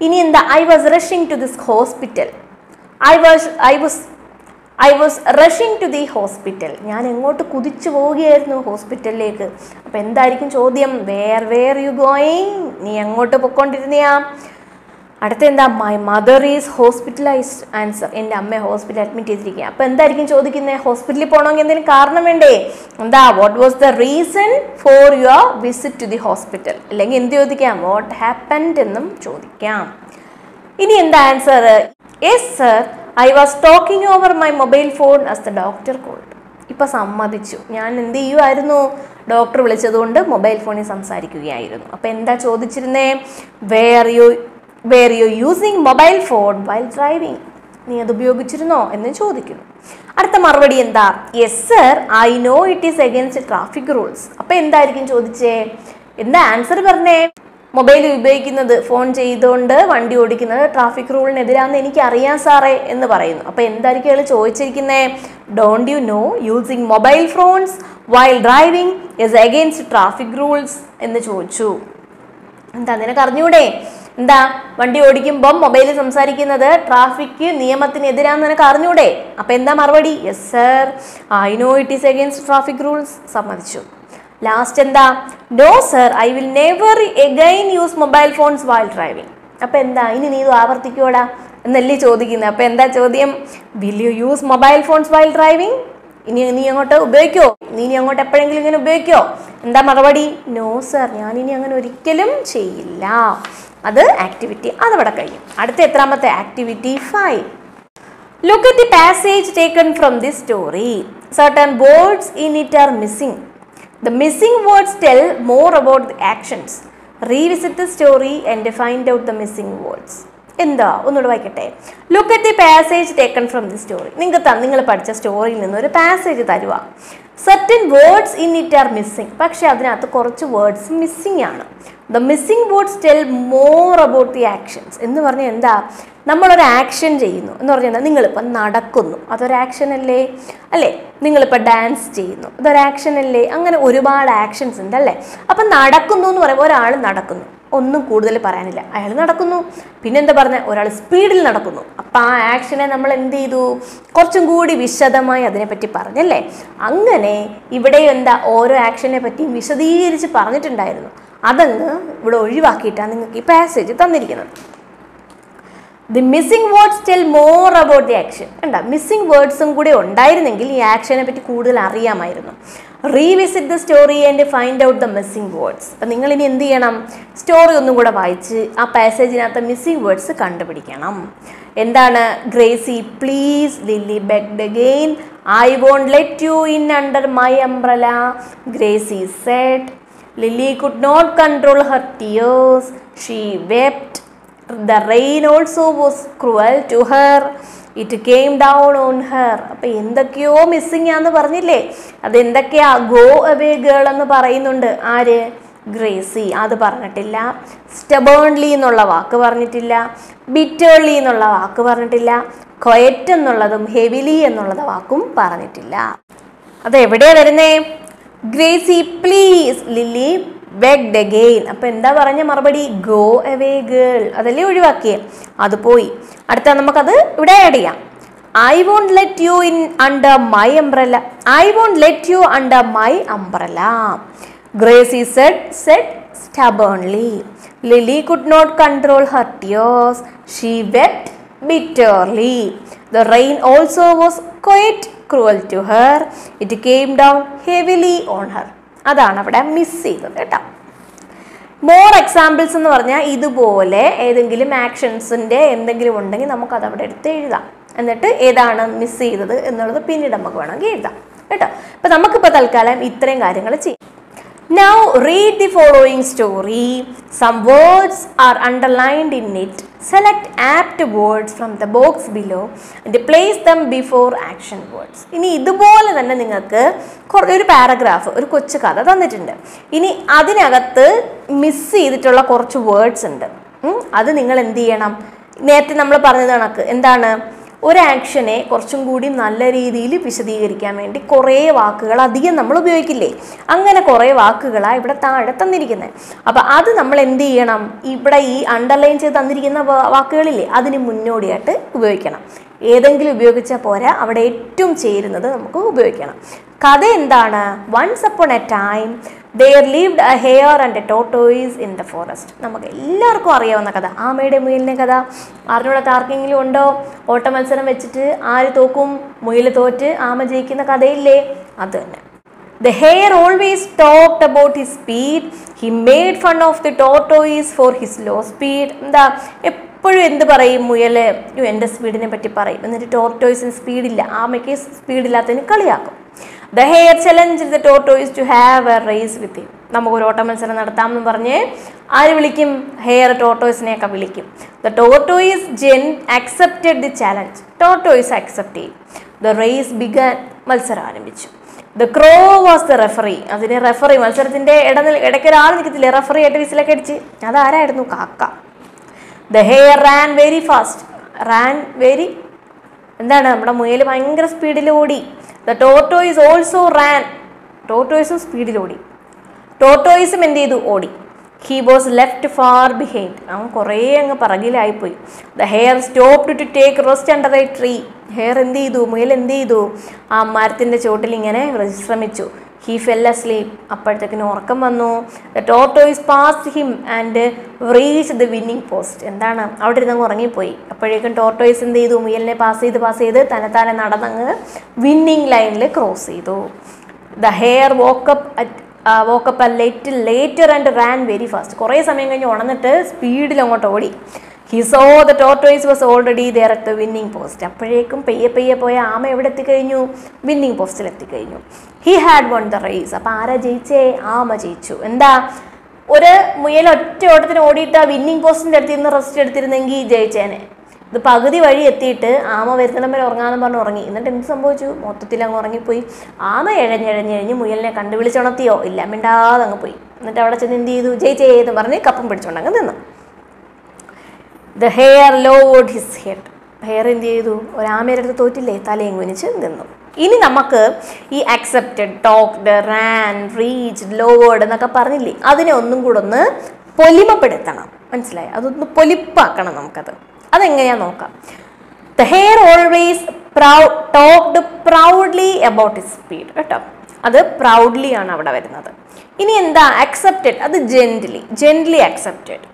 ഇനി എന്താ? I was rushing to this hospital I was I was I was rushing to the hospital ഞാൻ എങ്ങോട്ട് കുതിച്ചു പോവുകയായിരുന്നു ഹോസ്പിറ്റലിലേക്ക് അപ്പം എന്തായിരിക്കും ചോദ്യം? വേർ വേർ യു ഗോയിങ് നീ എങ്ങോട്ട് പൊയ്ക്കൊണ്ടിരുന്നയാ. അടുത്ത എന്താ my mother is hospitalised answer എന്റെ അമ്മയെ ഹോസ്പിറ്റലിൽ അഡ്മിറ്റ് ചെയ്തിരിക്കുക അപ്പോൾ എന്തായിരിക്കും ചോദിക്കുന്നത്? ഹോസ്പിറ്റലിൽ പോകണമെങ്കിൽ എന്തെങ്കിലും കാരണം വേണ്ടേ? എന്താ? What was the reason for your visit to the hospital അല്ലെങ്കിൽ എന്ത് ചോദിക്കാം? വാട്ട് ഹാപ്പൻഡ് എന്നും ചോദിക്കാം. ഇനി എന്താ answer yes sir I was talking over my mobile phone as the doctor called ഇപ്പം സമ്മതിച്ചു. ഞാൻ എന്ത് ചെയ്യുമായിരുന്നു ഡോക്ടർ വിളിച്ചതുകൊണ്ട് മൊബൈൽ ഫോണിൽ സംസാരിക്കുകയായിരുന്നു. അപ്പോൾ എന്താ ചോദിച്ചിരുന്നേ? Were you were you using mobile phone while driving നീ അത് ഉപയോഗിച്ചിരുന്നോ എന്ന് ചോദിക്കുന്നു. അടുത്ത മറുപടി എന്താ? Yes sir I know it is against traffic rules അപ്പം എന്തായിരിക്കും ചോദിച്ചേ? എന്താ ആൻസർ പറഞ്ഞേ? മൊബൈൽ ഉപയോഗിക്കുന്നത് ഫോൺ ചെയ്തുകൊണ്ട് വണ്ടി ഓടിക്കുന്നത് ട്രാഫിക് റൂളിനെതിരാന്ന് എനിക്ക് അറിയാം സാറേ എന്ന് പറയുന്നു. അപ്പോൾ എന്തായിരിക്കും അയാൾ ചോദിച്ചിരിക്കുന്നത് don't you know using mobile phones while driving is against traffic rules എന്ന് ചോദിച്ചു. എന്താ നിനക്ക് അറിഞ്ഞൂടെ? എന്താ? വണ്ടി ഓടിക്കുമ്പം മൊബൈലിൽ സംസാരിക്കുന്നത് ട്രാഫിക് നിയമത്തിനെതിരാന്ന് നിനക്ക് അറിഞ്ഞൂടെ? അപ്പം എന്താ മറുപടി? Yes sir I know it is against traffic rules സമ്മതിച്ചു. ലാസ്റ്റ് എന്താ? No sir I will never again use mobile phones while driving അപ്പം എന്താ? ഇനി നീ ഇത് ആവർത്തിക്കോടാ എന്നല്ലേ ചോദിക്കുന്നത് അപ്പം എന്താ ചോദ്യം? Will you use mobile phones while driving ഇനി നീ അങ്ങോട്ട് ഉപയോഗിക്കോ? നീ ഇനി അങ്ങോട്ട് എപ്പോഴെങ്കിലും ഇങ്ങനെ ഉപയോഗിക്കോ? എന്താ മറുപടി? നോ സർ ഞാൻ ഇനി അങ്ങനെ ഒരിക്കലും ചെയ്യില്ല. അത് ആക്ടിവിറ്റി അതവിടെ കഴിയും. അടുത്ത എത്രാമത്തെ activity five look the passage taken from the story certain words in it are missing the missing words tell more about the actions revisit the story and find out the missing words എന്താ? ഒന്നുകൂടെ വായിക്കട്ടെ. Look at the passage taken from the story നിങ്ങൾക്ക് നിങ്ങൾ പഠിച്ച സ്റ്റോറിയിൽ നിന്ന് ഒരു passage തരുവാ. Certain words in it are missing പക്ഷെ അതിനകത്ത് കുറച്ച് വേർഡ്സ് മിസ്സിങ് ആണ്. The missing words tell more about the actions എന്ന് പറഞ്ഞാൽ എന്താ? നമ്മളൊരു ആക്ഷൻ ചെയ്യുന്നു. എന്ന് പറഞ്ഞാൽ എന്താ? നിങ്ങളിപ്പോൾ നടക്കുന്നു. അതൊരു ആക്ഷൻ അല്ലേ? അല്ലേ? നിങ്ങളിപ്പോൾ ഡാൻസ് ചെയ്യുന്നു. അതൊരു ആക്ഷൻ അല്ലേ? അങ്ങനെ ഒരുപാട് ആക്ഷൻസ് ഉണ്ട് അല്ലേ? അപ്പം നടക്കുന്നു എന്ന് പറയുമ്പോൾ ഒരാൾ നടക്കുന്നു. ഒന്നും കൂടുതൽ പറയാനില്ല. അയാൾ നടക്കുന്നു. പിന്നെന്താ പറഞ്ഞ? ഒരാൾ സ്പീഡിൽ നടക്കുന്നു. അപ്പം ആ ആക്ഷനെ നമ്മൾ എന്ത് ചെയ്തു? കുറച്ചും കൂടി വിശദമായി അതിനെപ്പറ്റി പറഞ്ഞല്ലേ? അങ്ങനെ ഇവിടെ എന്താ ഓരോ ആക്ഷനെ പറ്റിയും വിശദീകരിച്ച് പറഞ്ഞിട്ടുണ്ടായിരുന്നു. അതങ്ങ് ഇവിടെ ഒഴിവാക്കിയിട്ടാണ് നിങ്ങൾക്ക് ഈ പാസേജ് തന്നിരിക്കുന്നത്. The missing words tell more about the action കണ്ട മിസ്സിംഗ് വേർഡ്സും കൂടി ഉണ്ടായിരുന്നെങ്കിൽ ഈ ആക്ഷനെ പറ്റി കൂടുതൽ അറിയാമായിരുന്നു. Revisit the story and find out the missing words അപ്പം നിങ്ങൾ ഇനി എന്ത് ചെയ്യണം? സ്റ്റോറി ഒന്നും കൂടെ വായിച്ച് ആ പാസേജിനകത്ത് മിസ്സിംഗ് വേർഡ്സ് കണ്ടുപിടിക്കണം. എന്താണ് Gracie please Lily begged again I won't let you in under my umbrella Gracie said Lily could not control her tears she wept the rain also was cruel to her it came down on her അപ്പം എന്തൊക്കെയോ missing ആന്ന് പറഞ്ഞില്ലേ? അതെന്തൊക്കെയാ go away girl എന്ന് പറയുന്നുണ്ട്. ആര്? Gracy. അത് പറഞ്ഞിട്ടില്ല. സ്റ്റബേൺലി എന്നുള്ള വാക്ക് പറഞ്ഞിട്ടില്ല. ബിറ്റേൺലി എന്നുള്ള വാക്ക് പറഞ്ഞിട്ടില്ല. ക്വയറ്റ് എന്നുള്ളതും ഹെവിലി എന്നുള്ള വാക്കും പറഞ്ഞിട്ടില്ല. അത് വരുന്നേ? Gracie please Lily begged again അപ്പൊ എന്താ പറഞ്ഞ മറുപടി? Go away girl. അതല്ലേ ഒഴിവാക്കിയേ? അത് പോയി. അടുത്ത നമുക്കത് ഇവിടെ ആഡ് ചെയ്യാം. I won't let you in under my umbrella I won't let you under my umbrella Gracie said said stubbornly Lily could not control her tears. She wept bitterly the rain also was quite cruel to her. It came down heavily on her. അതാണ് അവിടെ miss ചെയ്തത് കേട്ടോ. More examples എന്ന് പറഞ്ഞാൽ ഇതുപോലെ ഏതെങ്കിലും ആക്ഷൻസിന്റെ എന്തെങ്കിലും ഉണ്ടെങ്കിൽ നമുക്ക് അത് അവിടെ എടുത്ത് എഴുതാം. എന്നിട്ട് ഏതാണ് മിസ് ചെയ്തത് എന്നുള്ളത് പിന്നീട് നമുക്ക് വേണമെങ്കിൽ എഴുതാം. കേട്ടോ. അപ്പം നമുക്കിപ്പോൾ തൽക്കാലം ഇത്രയും കാര്യങ്ങൾ ചെയ്യാം. Now read the following story. Some words are underlined in it. Select apt words from the box below and place them before action words. ഇനി ഇതുപോലെ തന്നെ നിങ്ങൾക്ക് ഒരു പാരഗ്രാഫ് ഒരു കൊച്ചു കഥ തന്നിട്ടുണ്ട് ഇനി അതിനകത്ത് മിസ് ചെയ്തിട്ടുള്ള കുറച്ച് വേർഡ്സ് ഉണ്ട് അത് നിങ്ങൾ എന്ത് ചെയ്യണം നേരത്തെ നമ്മൾ പറഞ്ഞത് കണക്ക് എന്താണ് ഒരു ആക്ഷനെ കുറച്ചും കൂടി നല്ല രീതിയിൽ വിശദീകരിക്കാൻ വേണ്ടി കുറേ വാക്കുകൾ അധികം നമ്മൾ ഉപയോഗിക്കില്ലേ? അങ്ങനെ കുറേ വാക്കുകളാണ് ഇവിടെ താഴെ തന്നിരിക്കുന്നത്. അപ്പം അത് നമ്മൾ എന്ത് ചെയ്യണം? ഇവിടെ ഈ അണ്ടർലൈൻ ചെയ്ത് തന്നിരിക്കുന്ന വാക്കുകളില്ലേ അതിന് മുന്നോടിയായിട്ട് ഉപയോഗിക്കണം. ഏതെങ്കിലും ഉപയോഗിച്ചാൽ പോരാ അവിടെ ഏറ്റവും ചേരുന്നത് നമുക്ക് ഉപയോഗിക്കണം. കഥ എന്താണ്? Once upon a time there lived a hare and a tortoise in the forest നമുക്ക് എല്ലാവർക്കും അറിയാവുന്ന കഥ. ആമയുടെ മുയലിനെ കഥ അറിഞ്ഞൂടാത്ത ആർക്കെങ്കിലും ഉണ്ടോ? ഓട്ട മത്സരം വെച്ചിട്ട് ആര് തോക്കും? മുയൽ തോറ്റ് ആമ ജയിക്കുന്ന കഥയില്ലേ? അത് തന്നെ. The hare always talked about his speed he made fun of the tortoise for his low speed എന്താ? എപ്പോഴും എന്ത് പറയും മുയൽ "യ്യോ, എന്റെ സ്പീഡിനെ പറ്റി പറയും. എന്നിട്ട് ടോർട്ടോയ്സിന് സ്പീഡില്ല ആമയ്ക്ക് സ്പീഡില്ലാത്തതിന് കളിയാക്കും. The hare challenge the tortoise to have a race with him നമുക്കൊരു ഓട്ട മത്സരം നടത്താമെന്ന് പറഞ്ഞ് ആര് വിളിക്കും? ഹെയർ ടോട്ടോയിസിനെയൊക്കെ വിളിക്കും. The tortoise then accepted the challenge tortoise accept ചെയ്യും ദ റേസ് ബിഗൻ മത്സരം ആരംഭിച്ചു. The crow was the referee അതിന് റെഫറി മത്സരത്തിന്റെ ഇടനിൽ ഇടയ്ക്ക് ഒരാൾ നിൽക്കത്തില്ലേ? റെഫറി ആയിട്ട് വിസിലൊക്കെ അടിച്ച്. അതാരായിരുന്നു? കാക്ക. The hare ran very fast ran very എന്താണ്? നമ്മുടെ മുയൽ ഭയങ്കര സ്പീഡിൽ ഓടി. ദ ടോട്ടോയിസ് ഓൾസോ റാൻ ടോട്ടോയിസും സ്പീഡിൽ ഓടി. ടോട്ടോയിസും എന്ത് ചെയ്തു? ഓടി. He was left far behind അവൻ കുറേ അങ്ങ് പറകിലായിപ്പോയി. The hare stop to take rest under a tree hare എന്ത് ചെയ്തു? മുയൽ എന്ത് ചെയ്തു? ആ മരത്തിന്റെ ചോട്ടിൽ ഇങ്ങനെ വിശ്രമിച്ചു. ഹി ഫെൽ എ സ്ലീപ്പ് അപ്പോഴത്തേക്കിന് ഉറക്കം വന്നു. The tortoise passed him and reach the winning post എന്താണ്? അവിടെ ഇരുന്ന് ഉറങ്ങിപ്പോയി. അപ്പോഴേക്കും ടോട്ടോയിസ് എന്ത് ചെയ്തു? മുയലിനെ പാസ് ചെയ്ത് പാസ് ചെയ്ത് തന്നെത്താനെ നടന്നങ്ങ് വിന്നിങ് ലൈനിൽ ക്രോസ് ചെയ്തു. The hare woke up at woke up a late later and ran very fast കുറേ സമയം കഴിഞ്ഞ് ഉണന്നിട്ട് സ്പീഡിൽ അങ്ങോട്ട് ഓടി. He saw the tortoise was already there at the winning post അപ്പോഴേക്കും പെയ്യെ പെയ്യെ പോയ ആമ എവിടെ എത്തിക്കഴിഞ്ഞു വിന്നിങ് പോസ്റ്റിൽ എത്തിക്കഴിഞ്ഞു he had won the race അപ്പം ആരാ ജയിച്ചേ? ആമ ജയിച്ചു. എന്താ? ഒരു മുയൽ ഒറ്റ ഓട്ടത്തിന് ഓടിയിട്ട് ആ വിന്നിങ് പോസ്റ്റിന്റെ അടുത്ത് നിന്ന് റെസ്റ്റ് എടുത്തിരുന്നെങ്കിൽ ജയിച്ചേനെ. ഇത് പകുതി വഴി എത്തിയിട്ട് ആമ വരുന്നിടം വരെ ഉറങ്ങാന്ന് പറഞ്ഞ് ഉറങ്ങി. എന്നിട്ട് എന്ത് സംഭവിച്ചു? മൊത്തത്തിൽ അങ്ങ് ഉറങ്ങിപ്പോയി. ആമ എഴഞ്ഞെഴഞ്ഞെഴഞ്ഞ് മുയലിനെ കണ്ടുപിടിച്ചുണർത്തിയോ ഇല്ല മിണ്ടാതെ അങ്ങ് പോയി. എന്നിട്ട് അവിടെ ചെന്ന് എന്ത് ചെയ്തു? ജയിച്ചേ ജയ് എന്ന് പറഞ്ഞ് കപ്പം പിടിച്ചോണ്ട് അങ്ങ് നിന്നു. The hare lowered his head hare എന്ത് ചെയ്തു? ഒരാമയുടെ അടുത്ത് തോറ്റില്ലേ? തലയും കുനിച്ച് നിന്നു. ഇനി നമുക്ക് ഈ accepted talked ran reach lowered എന്നൊക്കെ പറഞ്ഞില്ലേ? അതിനെ ഒന്നും കൂടെ ഒന്ന് പൊലിമപ്പെടുത്തണം. മനസ്സിലായി? അതൊന്ന് പൊലിപ്പാക്കണം നമുക്കത്. അതെങ്ങനെയാ നോക്കാം. The hare always talked proudly about his speed കേട്ടോ? അത് പ്രൗഡ്ലി ആണ് അവിടെ വരുന്നത്. ഇനി എന്താ? അക്സെപ്റ്റഡ് അത് ജെന്റ്ലി ജെന്റ്ലി അക്സെപ്റ്റഡ്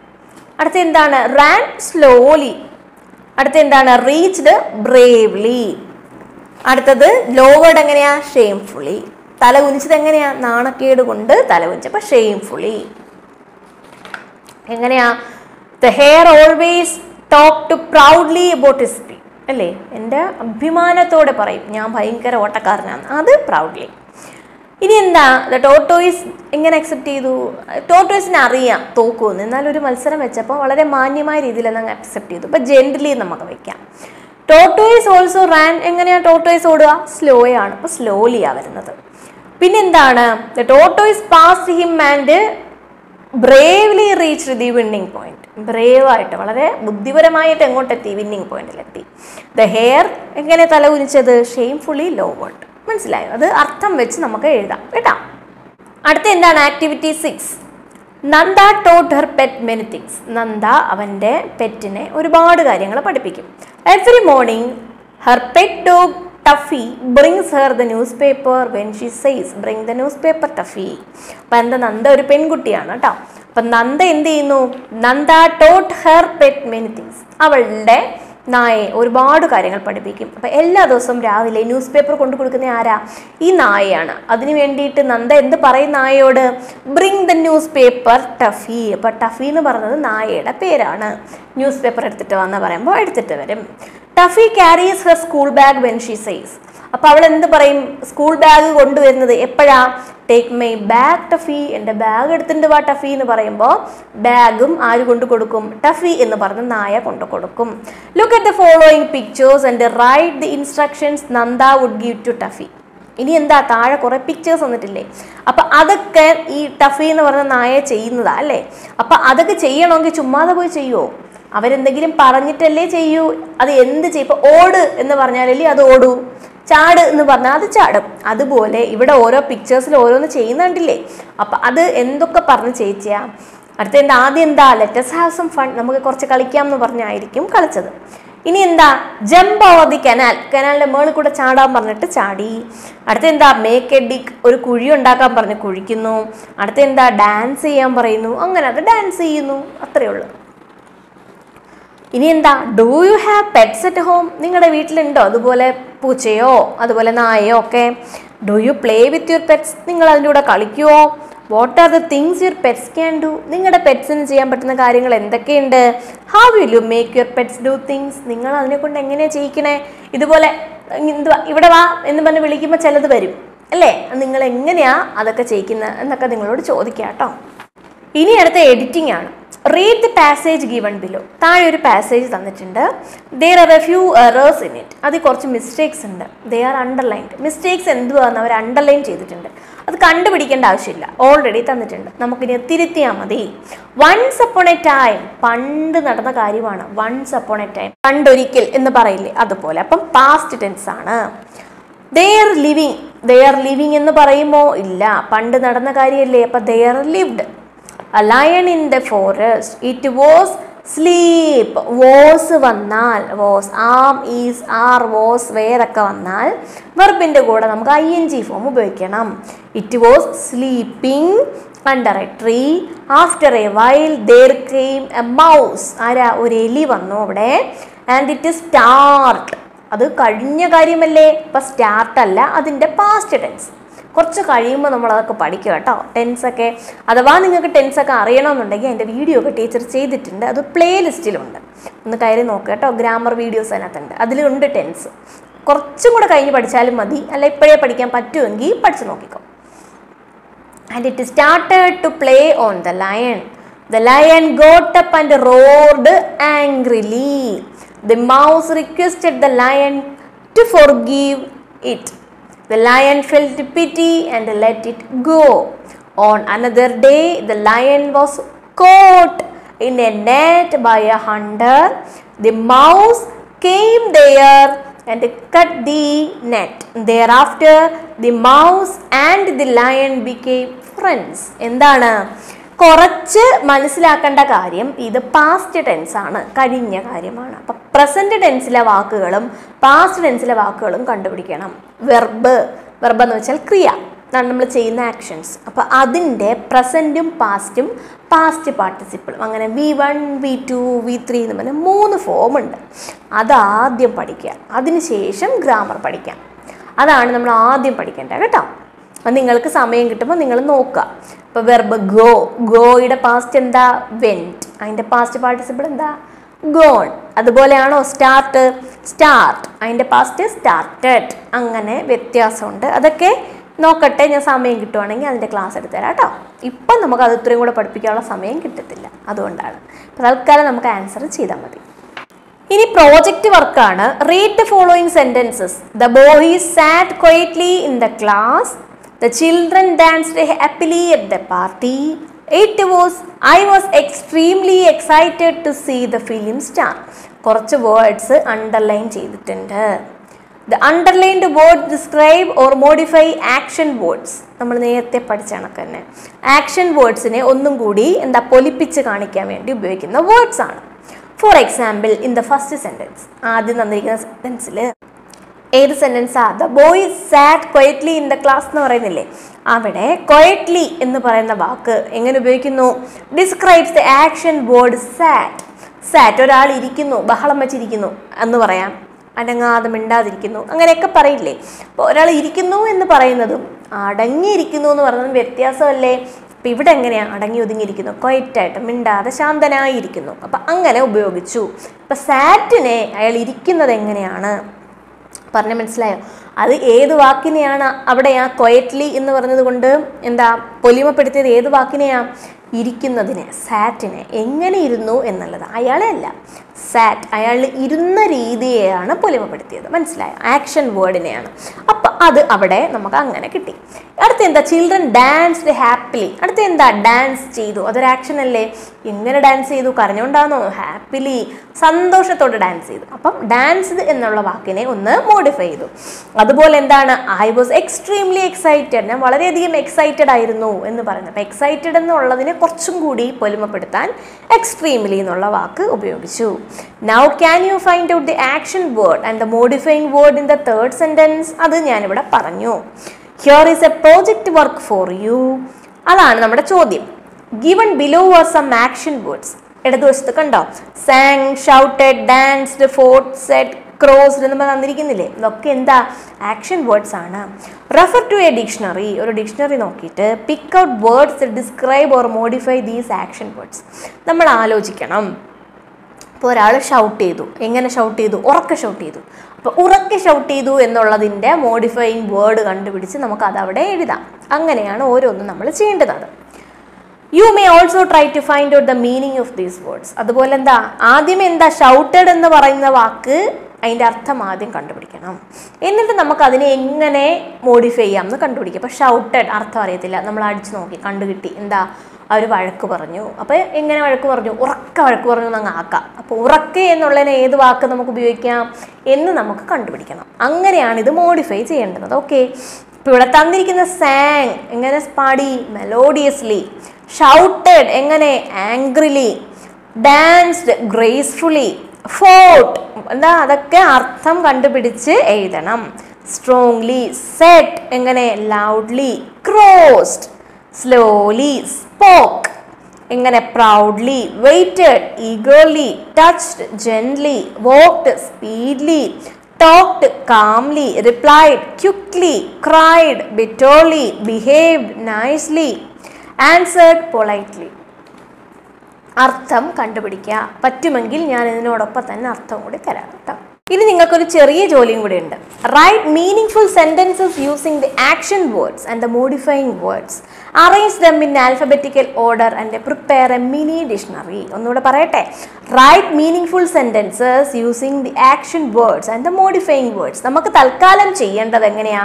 അടുത്ത എന്താണ് റാൻ സ്ലോലി അടുത്ത എന്താണ് റീച്ച്ഡ് ബ്രേവ്ലി അടുത്തത് ലോവേഡ് എങ്ങനെയാ? ഷെയിംഫുള്ളി തല കുനിച്ചത് എങ്ങനെയാ? നാണക്കേട് കൊണ്ട് തല കുനിച്ചപ്പോൾ ഷെയിംഫുള്ളി എങ്ങനെയാ? The hare always talk to proudly about history അല്ലേ? എന്റെ അഭിമാനത്തോടെ പറയും. ഞാൻ ഭയങ്കര ഓട്ടക്കാരനാണ്. അത് പ്രൗഡ്ലി ഇനി എന്താ ടോട്ടോയിസ് എങ്ങനെ അക്സെപ്റ്റ് ചെയ്തു? ടോട്ടോയിസിനെ അറിയാം തോക്കുമെന്ന് എന്നാൽ ഒരു മത്സരം വെച്ചപ്പോൾ വളരെ മാന്യമായ രീതിയിൽ അങ്ങ് അക്സെപ്റ്റ് ചെയ്തു. ഇപ്പം ജനറലി നമുക്ക് വെക്കാം. ടോട്ടോയിസ് ഓൾസോ റാൻ എങ്ങനെയാണ് ടോട്ടോയിസ് ഓടുക? സ്ലോ ആണ് അപ്പോൾ സ്ലോലിയാണ് വരുന്നത്. പിന്നെന്താണ്? The tortoise pass him and bravely reach the winning point brave ആയിട്ട് വളരെ ബുദ്ധിപരമായിട്ട് എങ്ങോട്ടെത്തി? വിന്നിങ് പോയിന്റിലെത്തി ദ ഹെയർ എങ്ങനെ തല ഉരിച്ചത് ഷെയിംഫുള്ളി ലോവേർഡ് മനസ്സിലായോ? അത് അർത്ഥം വെച്ച് നമുക്ക് എഴുതാം. കേട്ടോ? അടുത്ത എന്താണ് activity six Nanda taught her pet many things Nanda അവന്റെ പെറ്റിനെ ഒരുപാട് കാര്യങ്ങൾ പഠിപ്പിക്കും. Every morning her pet dog Tuffy brings her the newspaper when she says bring the newspaper Tuffy അപ്പം എന്താ നന്ദ ഒരു പെൺകുട്ടിയാണ് കേട്ടോ. അപ്പം നന്ദ എന്ത് ചെയ്യുന്നു? Nanda taught her pet many things അവളുടെ നായയെ ഒരുപാട് കാര്യങ്ങൾ പഠിപ്പിക്കും. അപ്പം എല്ലാ ദിവസവും രാവിലെ ന്യൂസ് പേപ്പർ കൊണ്ടു കൊടുക്കുന്ന ആരാ? ഈ നായയാണ്. അതിന് വേണ്ടിയിട്ട് നന്ദ എന്ത് പറയും നായയോട്? Bring the newspaper Tuffy അപ്പം ടഫി എന്ന് പറയുന്നത് നായയുടെ പേരാണ്. ന്യൂസ് പേപ്പർ എടുത്തിട്ട് വന്ന് പറയുമ്പോൾ എടുത്തിട്ട് വരും. Tuffy carries her school bag when she says അപ്പോൾ അവൾ എന്ത് പറയും? സ്കൂൾ ബാഗ് കൊണ്ടുവരുന്നത് എപ്പോഴാ? ടേക്ക് മൈ ബാഗ് ടഫി എന്റെ ബാഗ് എടുത്തിട്ട് വാ ടഫി എന്ന് പറയുമ്പോൾ ബാഗും ആര് കൊണ്ട് കൊടുക്കും? ടഫി എന്ന് പറഞ്ഞ നായ കൊണ്ട് കൊടുക്കും. Look at the following pictures and write the instructions Nanda would give to Tuffy ഇനി എന്താ? താഴെ കുറേ പിക്ചേഴ്സ് വന്നിട്ടില്ലേ? അപ്പൊ അതൊക്കെ ഈ ടഫി എന്ന് പറഞ്ഞ നായ ചെയ്യുന്നതാ അല്ലേ? അപ്പൊ അതൊക്കെ ചെയ്യണമെങ്കിൽ ചുമ്മാതെ പോയി ചെയ്യുമോ അവരെന്തെങ്കിലും പറഞ്ഞിട്ടല്ലേ ചെയ്യൂ? അത് എന്ത് ചെയ്യും? ഇപ്പൊ ഓട് എന്ന് പറഞ്ഞാലല്ലേ അത് ഓടൂ? ചാട് എന്ന് പറഞ്ഞാൽ അത് ചാടും. അതുപോലെ ഇവിടെ ഓരോ പിക്ചേഴ്സിൽ ഓരോന്ന് ചെയ്യുന്നുണ്ടില്ലേ? അപ്പം അത് എന്തൊക്കെ പറഞ്ഞ് ചേച്ചിയാ അടുത്ത എന്താ? ആദ്യം എന്താ? ലെറ്റസ് ഹാവ് സം ഫൺ നമുക്ക് കുറച്ച് കളിക്കാം എന്ന് പറഞ്ഞായിരിക്കും കളിച്ചത്. ഇനി എന്താ? ജമ്പ് ഓവർ ദി കനാൽ കനാലിന്റെ മേളിൽ കൂടെ ചാടാൻ പറഞ്ഞിട്ട് ചാടി. അടുത്ത എന്താ? മേക്ക് എ ഡിക്ക് ഒരു കുഴി ഉണ്ടാക്കാൻ പറഞ്ഞ് കുഴിക്കുന്നു. അടുത്ത എന്താ? ഡാൻസ് ചെയ്യാൻ പറയുന്നു. അങ്ങനെ അത് ഡാൻസ് ചെയ്യുന്നു. അത്രയേ ഉള്ളൂ. ഇനി എന്താ? Do you have pets at home നിങ്ങളുടെ വീട്ടിലുണ്ടോ? അതുപോലെ പൂച്ചയോ അതുപോലെ നായയോ ഒക്കെ. Do you play with your pets നിങ്ങൾ അതിന്റെ കൂടെ കളിക്കുമോ what are the things your pets can do നിങ്ങളുടെ പെറ്റ്സിന് ചെയ്യാൻ പറ്റുന്ന കാര്യങ്ങൾ എന്തൊക്കെയുണ്ട്? How will you make your pets do things നിങ്ങൾ അതിനെ കൊണ്ട് എങ്ങനെയാണ് ചെയ്യിക്കണേ? ഇതുപോലെ എന്തുവാ ഇവിടെ വാ എന്ന് പറഞ്ഞ് വിളിക്കുമ്പോൾ ചിലത് വരും. അല്ലേ? നിങ്ങൾ എങ്ങനെയാ അതൊക്കെ ചെയ്യിക്കുന്നത് എന്നൊക്കെ നിങ്ങളോട് ചോദിക്കാം കേട്ടോ. ഇനി അടുത്ത എഡിറ്റിംഗ് ആണ്. Read the passage given below താഴെ ഒരു പാസേജ് തന്നിട്ടുണ്ട്. There are a few errors in it അതിൽ കുറച്ച് മിസ്റ്റേക്സ് ഉണ്ട്. ദേ ആർ അണ്ടർലൈൻഡ് മിസ്റ്റേക്സ് എന്തുവാന്ന് അവർ അണ്ടർലൈൻ ചെയ്തിട്ടുണ്ട്. അത് കണ്ടുപിടിക്കേണ്ട ആവശ്യമില്ല. ഓൾറെഡി തന്നിട്ടുണ്ട്. നമുക്കിനി തിരുത്തിയാൽ മതി. വൺസ് അപ്പോൺ എ ടൈം പണ്ട് നടന്ന കാര്യമാണ്. വൺസ് അപ്പോൺ എ ടൈം പണ്ടൊരിക്കൽ എന്ന് പറയില്ലേ? അതുപോലെ. അപ്പം പാസ്റ്റ് ടെൻസ് ആണ്. ദർ ലിവിങ് ദർ ലിവിങ് എന്ന് പറയുമോ? ഇല്ല. പണ്ട് നടന്ന കാര്യമല്ലേ? അപ്പം there lived a lion in the forest it was sleep was വന്നാൽ was am is are was വേറൊക്കെ വന്നാൽ വെർബിന്റെ കൂടെ നമുക്ക് ഐ എൻ ജി ഫോം ഉപയോഗിക്കണം. It was sleeping under a tree after a while there came a mouse ആരാ? ഒരു എലി വന്നു അവിടെ. ആൻഡ് ഇറ്റ് സ്റ്റാർട്ട് അത് കഴിഞ്ഞ കാര്യമല്ലേ? ഇപ്പം സ്റ്റാർട്ടല്ല അതിന്റെ പാസ്റ്റ് ടെൻസ് കുറച്ച് കഴിയുമ്പോൾ നമ്മൾ അതൊക്കെ പഠിക്കുക കേട്ടോ ടെൻസൊക്കെ അഥവാ നിങ്ങൾക്ക് ടെൻസൊക്കെ അറിയണമെന്നുണ്ടെങ്കിൽ എന്റെ വീഡിയോ ഒക്കെ ടീച്ചർ ചെയ്തിട്ടുണ്ട്. അത് പ്ലേലിസ്റ്റിലുണ്ട് ഒന്ന് കയറി നോക്കുക കേട്ടോ. ഗ്രാമർ വീഡിയോസ് അതിനകത്തുണ്ട്. അതിലുണ്ട് ടെൻസ് കുറച്ചും കൂടെ കഴിഞ്ഞ് പഠിച്ചാലും മതി. അല്ല ഇപ്പോഴേ പഠിക്കാൻ പറ്റുമെങ്കിൽ പഠിച്ചു നോക്കിക്കോ. And it it to play on the lion the lion got up and roared angrily angrily. Mouse requested the lion to forgive it. The lion felt pity and let it go. On another day, the lion was caught in a net by a hunter. The mouse came there and cut the net. Thereafter, the mouse and the lion became friends. എന്താണ് കുറച്ച് മനസ്സിലാക്കേണ്ട കാര്യം ഇത് past tense ആണ് കഴിഞ്ഞ കാര്യമാണ്. അപ്പം present ടെൻസിലെ വാക്കുകളും പാസ്റ്റ് ടെൻസിലെ വാക്കുകളും കണ്ടുപിടിക്കണം. വെർബ് വെർബ് എന്ന് വെച്ചാൽ ക്രിയ. നമ്മൾ ചെയ്യുന്ന ആക്ഷൻസ് അപ്പോൾ അതിന്റെ പ്രസന്റും പാസ്റ്റും പാസ്റ്റ് പാർട്ടിസിപ്പിളും അങ്ങനെ V one V two V three എന്ന് പറഞ്ഞാൽ മൂന്ന് ഫോം ഉണ്ട്. അതാദ്യം പഠിക്കുക. അതിനുശേഷം ഗ്രാമർ പഠിക്കാം. അതാണ് നമ്മൾ ആദ്യം പഠിക്കേണ്ടത് കേട്ടോ. അപ്പം നിങ്ങൾക്ക് സമയം കിട്ടുമ്പോൾ നിങ്ങൾ നോക്കുക. അപ്പോൾ വെർബ് ഗോ ഗോയുടെ പാസ്റ്റ് എന്താ? വെന്റ് അതിന്റെ പാസ്റ്റ് പാർട്ടിസിപ്പിൾ എന്താ? ഗോൺ അതുപോലെയാണോ? സ്റ്റാർട്ട് സ്റ്റാർട്ട് അതിന്റെ പാസ്റ്റ് സ്റ്റാർട്ടഡ് അങ്ങനെ വ്യത്യാസമുണ്ട്. അതൊക്കെ നോക്കട്ടെ ഞാൻ സമയം കിട്ടുവാണെങ്കിൽ അതിന്റെ ക്ലാസ് എടുത്തു തരാം കേട്ടോ. ഇപ്പം നമുക്ക് അത് ഇത്രയും കൂടെ പഠിപ്പിക്കാനുള്ള സമയം കിട്ടത്തില്ല. അതുകൊണ്ടാണ്. അപ്പോൾ തൽക്കാലം നമുക്ക് ആൻസർ ചെയ്താൽ മതി. ഇനി പ്രോജക്റ്റ് വർക്കാണ് read the following sentences the boy sat quietly in the class the children danced happily at the party. It was, I was extremely excited to see the film star. കുറച്ച് words underline ചെയ്തിട്ടുണ്ട്. The underlined word describe or modify action words നമ്മൾ നേരത്തെ പഠിച്ച കണക്ക് തന്നെ. Action വേർഡ്സിനെ ഒന്നും കൂടി എന്താ പൊലിപ്പിച്ച് കാണിക്കാൻ വേണ്ടി ഉപയോഗിക്കുന്ന വേർഡ്സ് ആണ്. For example in the first sentence ആദ്യം തന്നിരിക്കുന്ന സെന്റൻസിൽ ഏത് സെന്റൻസാ the boy sat quietly in the class എന്ന് പറയുന്നില്ലേ? അവിടെ ക്വയറ്റ്ലി എന്ന് പറയുന്ന വാക്ക് എങ്ങനെ ഉപയോഗിക്കുന്നു? Describes the action word sat sat ഒരാൾ ഇരിക്കുന്നു ബഹളം വെച്ചിരിക്കുന്നു എന്ന് പറയാം. അനങ്ങാതെ മിണ്ടാതിരിക്കുന്നു അങ്ങനെയൊക്കെ പറയില്ലേ? അപ്പോൾ ഒരാൾ ഇരിക്കുന്നു എന്ന് പറയുന്നതും അടങ്ങിയിരിക്കുന്നു എന്ന് പറയുന്നതും വ്യത്യാസമല്ലേ? അപ്പം ഇവിടെ എങ്ങനെയാണ് അടങ്ങി ഒതുങ്ങിയിരിക്കുന്നു ക്വയറ്റായിട്ട് മിണ്ടാതെ ശാന്തനായിരിക്കുന്നു. അപ്പം അങ്ങനെ ഉപയോഗിച്ചു. അപ്പം സാറ്റിനെ അയാൾ ഇരിക്കുന്നത് എങ്ങനെയാണ്? പറഞ്ഞ മനസ്സിലായോ? അത് ഏത് വാക്കിനെയാണ് അവിടെ ആ കൊയറ്റ്ലി എന്ന് പറഞ്ഞത് കൊണ്ട് എന്താ പൊലിമപ്പെടുത്തിയത് ഏത് വാക്കിനെയാ? ഇരിക്കുന്നതിനെ സാറ്റിനെ എങ്ങനെ ഇരുന്നു എന്നുള്ളത് അയാളെ അല്ല. സാറ്റ് അയാൾ ഇരുന്ന രീതിയെയാണ് പൊലിമപ്പെടുത്തിയത്. മനസ്സിലായോ? ആക്ഷൻ വേർഡിനെയാണ് അപ്പം അത് അവിടെ നമുക്ക് അങ്ങനെ കിട്ടി. അടുത്ത എന്താ ചിൽഡ്രൻ ഡാൻസ്ഡ് ഹാപ്പിലി അടുത്ത എന്താ ഡാൻസ് ചെയ്തു. അതൊരു ആക്ഷൻ അല്ലേ? എങ്ങനെ ഡാൻസ് ചെയ്തു. കരഞ്ഞുകൊണ്ടാണോ ഹാപ്പിലി സന്തോഷത്തോടെ ഡാൻസ് ചെയ്തു. അപ്പം ഡാൻസ്ഡ് എന്നുള്ള വാക്കിനെ ഒന്ന് മോഡിഫൈ ചെയ്തു. അതുപോലെ എന്താണ്? ഐ വാസ് എക്സ്ട്രീംലി എക്സൈറ്റഡ് ഞാൻ വളരെയധികം എക്സൈറ്റഡ് ആയിരുന്നു എന്ന് പറയുന്നത് അപ്പം എക്സൈറ്റഡ് എന്നുള്ളതിനെ കുറച്ചും കൂടി പൊലിമപ്പെടുത്താൻ എക്സ്ട്രീംലി എന്നുള്ള വാക്ക് ഉപയോഗിച്ചു. Now can you find out the action word and the modifying word in the third sentence അത് ഞാനിവിടെ പറഞ്ഞു. Here is a project work for you അതാണ് നമ്മുടെ ചോദ്യം. Given below are some action words ഇടതുവശത്ത് കണ്ടോ? Sang shouted danced fought said crossed എന്ന് തന്നിരിക്കുന്നില്ലേ? ഇതൊക്കെ എന്താ? ആക്ഷൻ വേർഡ്സ് ആണ്. റെഫർ ടു എ ഡിക്ഷണറി ഒരു ഡിക്ഷണറി നോക്കിയിട്ട് pick out words describe or modify these action words നമ്മൾ ആലോചിക്കണം. ഇപ്പോൾ ഒരാൾ ഷൗട്ട് ചെയ്തു. എങ്ങനെ ഷൗട്ട് ചെയ്തു? ഉറക്കെ ഷൗട്ട് ചെയ്തു. അപ്പോൾ ഉറക്കെ ഷൗട്ട് ചെയ്തു എന്നുള്ളതിന്റെ മോഡിഫൈയിങ് വേർഡ് കണ്ടുപിടിച്ച് നമുക്ക് അവിടെ എഴുതാം. അങ്ങനെയാണ് ഓരോന്നും നമ്മൾ ചെയ്യേണ്ടത് you may also try to find out the meaning of these words അതുപോലെ എന്താ? ആദ്യം എന്താ ഷൗട്ടഡ് എന്ന് പറയുന്ന വാക്ക് അതിന്റെ അർത്ഥം ആദ്യം കണ്ടുപിടിക്കണം. എന്നിട്ട് നമുക്ക് അതിനെ എങ്ങനെ മോഡിഫൈ ചെയ്യാം എന്ന് കണ്ടുപിടിക്കാം. അപ്പോൾ ഷൗട്ടഡ് അർത്ഥം അറിയത്തില്ല. നമ്മൾ അടിച്ചു നോക്കി. കണ്ടുകിട്ടി. എന്താ? അവർ വഴക്ക് പറഞ്ഞു. അപ്പോൾ എങ്ങനെ വഴക്ക് പറഞ്ഞു? ഉറക്ക വഴക്ക് പറഞ്ഞു എന്നങ്ങ് ആക്കാം. അപ്പോൾ ഉറക്ക എന്നുള്ളതിനെ ഏത് വാക്ക് നമുക്ക് ഉപയോഗിക്കാം എന്ന് നമുക്ക് കണ്ടുപിടിക്കണം. അങ്ങനെയാണ് ഇത് മോഡിഫൈ ചെയ്യേണ്ടത്. ഓക്കെ ഇപ്പോൾ ഇവിടെ തന്നിരിക്കുന്ന സാങ് എങ്ങനെ പാടി? മെലോഡിയസ്ലി ഷൗട്ടഡ് എങ്ങനെ? ആംഗ്രിലി ഡാൻസ്ഡ് ഗ്രേസ്ഫുള്ളി ഫോർട്ട് എന്താ? അതൊക്കെ അർത്ഥം കണ്ടുപിടിച്ച് എഴുതണം. സ്ട്രോങ്ലി സെറ്റ് എങ്ങനെ? ലൗഡ്ലി ക്രോസ്ഡ് സ്ലോലി സ്പോക്ക് എങ്ങനെ proudly waited eagerly touched gently walked speedily talked calmly replied quickly cried bitterly behaved nicely answered politely അർത്ഥം കണ്ടുപിടിക്കുക. പറ്റുമെങ്കിൽ ഞാൻ ഇതിനോടൊപ്പം തന്നെ അർത്ഥം കൂടി തരാം കേട്ടോ. ഇനി നിങ്ങൾക്കൊരു ചെറിയ ജോലിയും കൂടെ ഉണ്ട്. Write meaningful sentences using the action words and the modifying words arrange them in alphabetical order and prepare a mini dictionary ഒന്നുകൂടെ പറയട്ടെ. Write meaningful sentences using the action words and the modifying words നമുക്ക് തൽക്കാലം ചെയ്യേണ്ടത് എങ്ങനെയാ?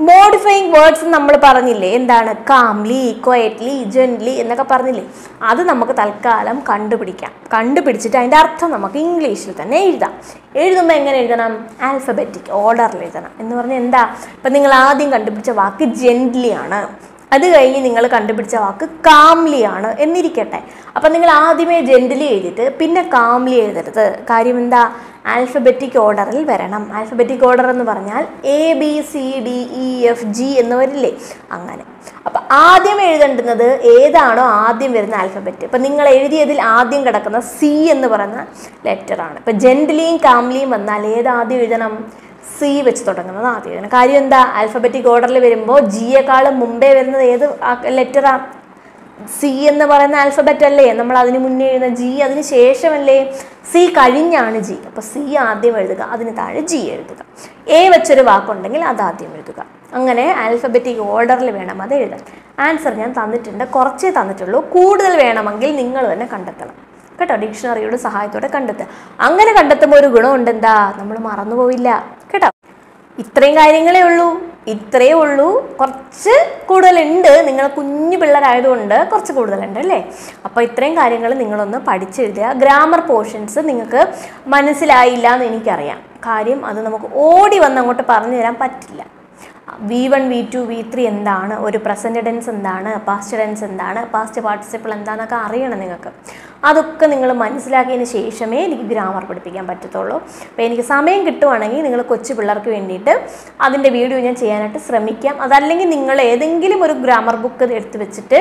Modifying words നമ്മൾ പറഞ്ഞില്ലേ? എന്താണ്? Calmly quietly gently എന്നൊക്കെ പറഞ്ഞില്ലേ? അത് നമുക്ക് തൽക്കാലം കണ്ടുപിടിക്കാം. കണ്ടുപിടിച്ചിട്ട് അതിന്റെ അർത്ഥം നമുക്ക് ഇംഗ്ലീഷിൽ തന്നെ എഴുതാം. എഴുതുമ്പോൾ എങ്ങനെ എഴുതണം? ആൽഫബറ്റിക് ഓർഡറിൽ എഴുതണം. എന്ന് പറഞ്ഞാൽ എന്താ? ഇപ്പം നിങ്ങൾ ആദ്യം കണ്ടുപിടിച്ച വാക്ക് ജെൻലി ആണ്. അത് കഴിഞ്ഞ് നിങ്ങൾ കണ്ടുപിടിച്ച വാക്ക് കാംലി ആണ് എന്നിരിക്കട്ടെ. അപ്പം നിങ്ങൾ ആദ്യമേ ജെന്റലി എഴുതിയിട്ട് പിന്നെ കാംലി എഴുതരുത്. കാര്യം എന്താ ആൽഫബറ്റിക് ഓർഡറിൽ വരണം. ആൽഫബറ്റിക് ഓർഡർ എന്ന് പറഞ്ഞാൽ A B C D E F G എന്ന് വരില്ലേ അങ്ങനെ. അപ്പം ആദ്യം എഴുതേണ്ടുന്നത് ഏതാണോ ആദ്യം വരുന്ന ആൽഫബറ്റ് ഇപ്പം നിങ്ങൾ എഴുതിയതിൽ ആദ്യം കിടക്കുന്ന സി എന്ന് പറയുന്ന ലെറ്ററാണ് ഇപ്പം ജെന്റലിയും കാംലിയും വന്നാൽ ഏതാദ്യം എഴുതണം? സി വെച്ച് തുടങ്ങുന്നത് ആദ്യം. കാര്യം എന്താ? ആൽഫബറ്റിക് ഓർഡറിൽ വരുമ്പോൾ ജിയെക്കാളും മുമ്പേ വരുന്നത് ഏത് ലെറ്ററാ സി എന്ന് പറയുന്ന ആൽഫബറ്റ് അല്ലേ? നമ്മൾ അതിന് മുന്നേ എഴുതുന്ന ജി അതിന് ശേഷമല്ലേ? സി കഴിഞ്ഞാണ് ജി അപ്പോൾ സി ആദ്യം എഴുതുക അതിന് താഴെ ജി എഴുതുക. എ വെച്ചൊരു വാക്കുണ്ടെങ്കിൽ അത് ആദ്യം എഴുതുക. അങ്ങനെ ആൽഫബറ്റിക് ഓർഡറിൽ വേണം അത് എഴുതാൻ. ആൻസർ ഞാൻ തന്നിട്ടുണ്ട് കുറച്ചേ തന്നിട്ടുള്ളൂ. കൂടുതൽ വേണമെങ്കിൽ നിങ്ങൾ തന്നെ കണ്ടെത്തണം. കേട്ടോ? ഡിക്ഷണറിയുടെ സഹായത്തോടെ കണ്ടെത്തുക. അങ്ങനെ കണ്ടെത്തുമ്പോൾ ഒരു ഗുണമുണ്ട്. എന്താ? നമ്മൾ മറന്നുപോയില്ല ഇത്രയും കാര്യങ്ങളേ ഉള്ളൂ. ഇത്രയേ ഉള്ളൂ. കുറച്ച് കൂടുതലുണ്ട്. നിങ്ങൾ കുഞ്ഞു പിള്ളേരായതുകൊണ്ട് കുറച്ച് കൂടുതലുണ്ട് അല്ലേ? അപ്പോൾ ഇത്രയും കാര്യങ്ങൾ നിങ്ങളൊന്ന് പഠിച്ചെഴുതുക. ഗ്രാമർ പോർഷൻസ് നിങ്ങൾക്ക് മനസ്സിലായില്ല എന്ന് എനിക്കറിയാം. കാര്യം അത് നമുക്ക് ഓടി വന്ന് അങ്ങോട്ട് പറഞ്ഞു തരാൻ പറ്റില്ല. V one V two V three എന്താണ്? ഒരു പ്രസന്റ് ടെൻസ് എന്താണ്? പാസ്റ്റ് ടെൻസ് എന്താണ്? പാസ്റ്റ് പാർട്ടിസിപ്പിൾ എന്താണെന്നൊക്കെ അറിയണം നിങ്ങൾക്ക്. അതൊക്കെ നിങ്ങൾ മനസ്സിലാക്കിയതിന് ശേഷമേ എനിക്ക് ഗ്രാമർ പഠിപ്പിക്കാൻ പറ്റത്തുള്ളൂ. അപ്പോൾ എനിക്ക് സമയം കിട്ടുവാണെങ്കിൽ നിങ്ങൾ കൊച്ചു പിള്ളേർക്ക് വേണ്ടിയിട്ട് അതിന്റെ വീഡിയോ ഞാൻ ചെയ്യാനായിട്ട് ശ്രമിക്കാം. അതല്ലെങ്കിൽ നിങ്ങൾ ഏതെങ്കിലും ഒരു ഗ്രാമർ ബുക്ക് എടുത്ത് വെച്ചിട്ട്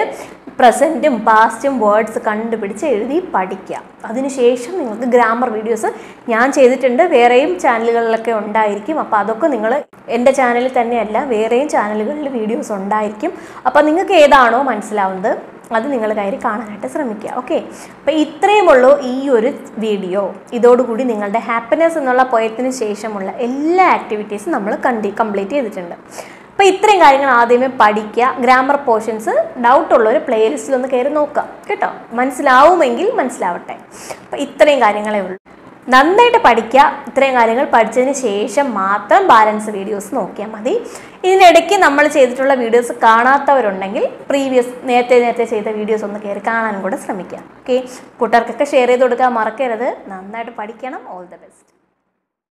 പ്രസന്റും പാസ്റ്റും വേർഡ്സ് കണ്ടുപിടിച്ച് എഴുതി പഠിക്കുക അതിനുശേഷം നിങ്ങൾക്ക് ഗ്രാമർ വീഡിയോസ് ഞാൻ ചെയ്തിട്ടുണ്ട്. വേറെയും ചാനലുകളിലൊക്കെ ഉണ്ടായിരിക്കും. അപ്പോൾ അതൊക്കെ നിങ്ങൾ എന്റെ ചാനലിൽ തന്നെയല്ല വേറെയും ചാനലുകളിൽ വീഡിയോസ് ഉണ്ടായിരിക്കും. അപ്പോൾ നിങ്ങൾക്ക് ഏതാണോ മനസ്സിലാവുന്നത് അത് നിങ്ങൾ കയറി കാണാനായിട്ട് ശ്രമിക്കുക. ഓക്കെ അപ്പോൾ ഇത്രയുമുള്ളൂ ഈ ഒരു വീഡിയോ ഇതോടുകൂടി നിങ്ങളുടെ ഹാപ്പിനെസ് എന്നുള്ള പോയത്തിന് ശേഷമുള്ള എല്ലാ ആക്ടിവിറ്റീസും നമ്മൾ കണ്ടി കംപ്ലീറ്റ് ചെയ്തിട്ടുണ്ട്. അപ്പോൾ ഇത്രയും കാര്യങ്ങൾ ആദ്യമേ പഠിക്കുക. ഗ്രാമർ പോർഷൻസ് ഒരു പ്ലേലിസ്റ്റിൽ ഒന്ന് കയറി നോക്കുക. കേട്ടോ? മനസ്സിലാവുമെങ്കിൽ മനസ്സിലാവട്ടെ. അപ്പോൾ ഇത്രയും കാര്യങ്ങളേ ഉള്ളൂ. നന്നായിട്ട് പഠിക്കുക. ഇത്രയും കാര്യങ്ങൾ പഠിച്ചതിന് ശേഷം മാത്രം ബാലൻസ് വീഡിയോസ് നോക്കിയാൽ മതി. ഇതിനിടയ്ക്ക് നമ്മൾ ചെയ്തിട്ടുള്ള വീഡിയോസ് കാണാത്തവരുണ്ടെങ്കിൽ പ്രീവിയസ് നേരത്തെ നേരത്തെ ചെയ്ത വീഡിയോസ് ഒന്ന് കയറി കാണാനും കൂടെ ശ്രമിക്കുക. ഓക്കെ കൂട്ടുകാർക്കൊക്കെ ഷെയർ ചെയ്ത് കൊടുക്കാൻ മറക്കരുത്. നന്നായിട്ട് പഠിക്കണം. All the best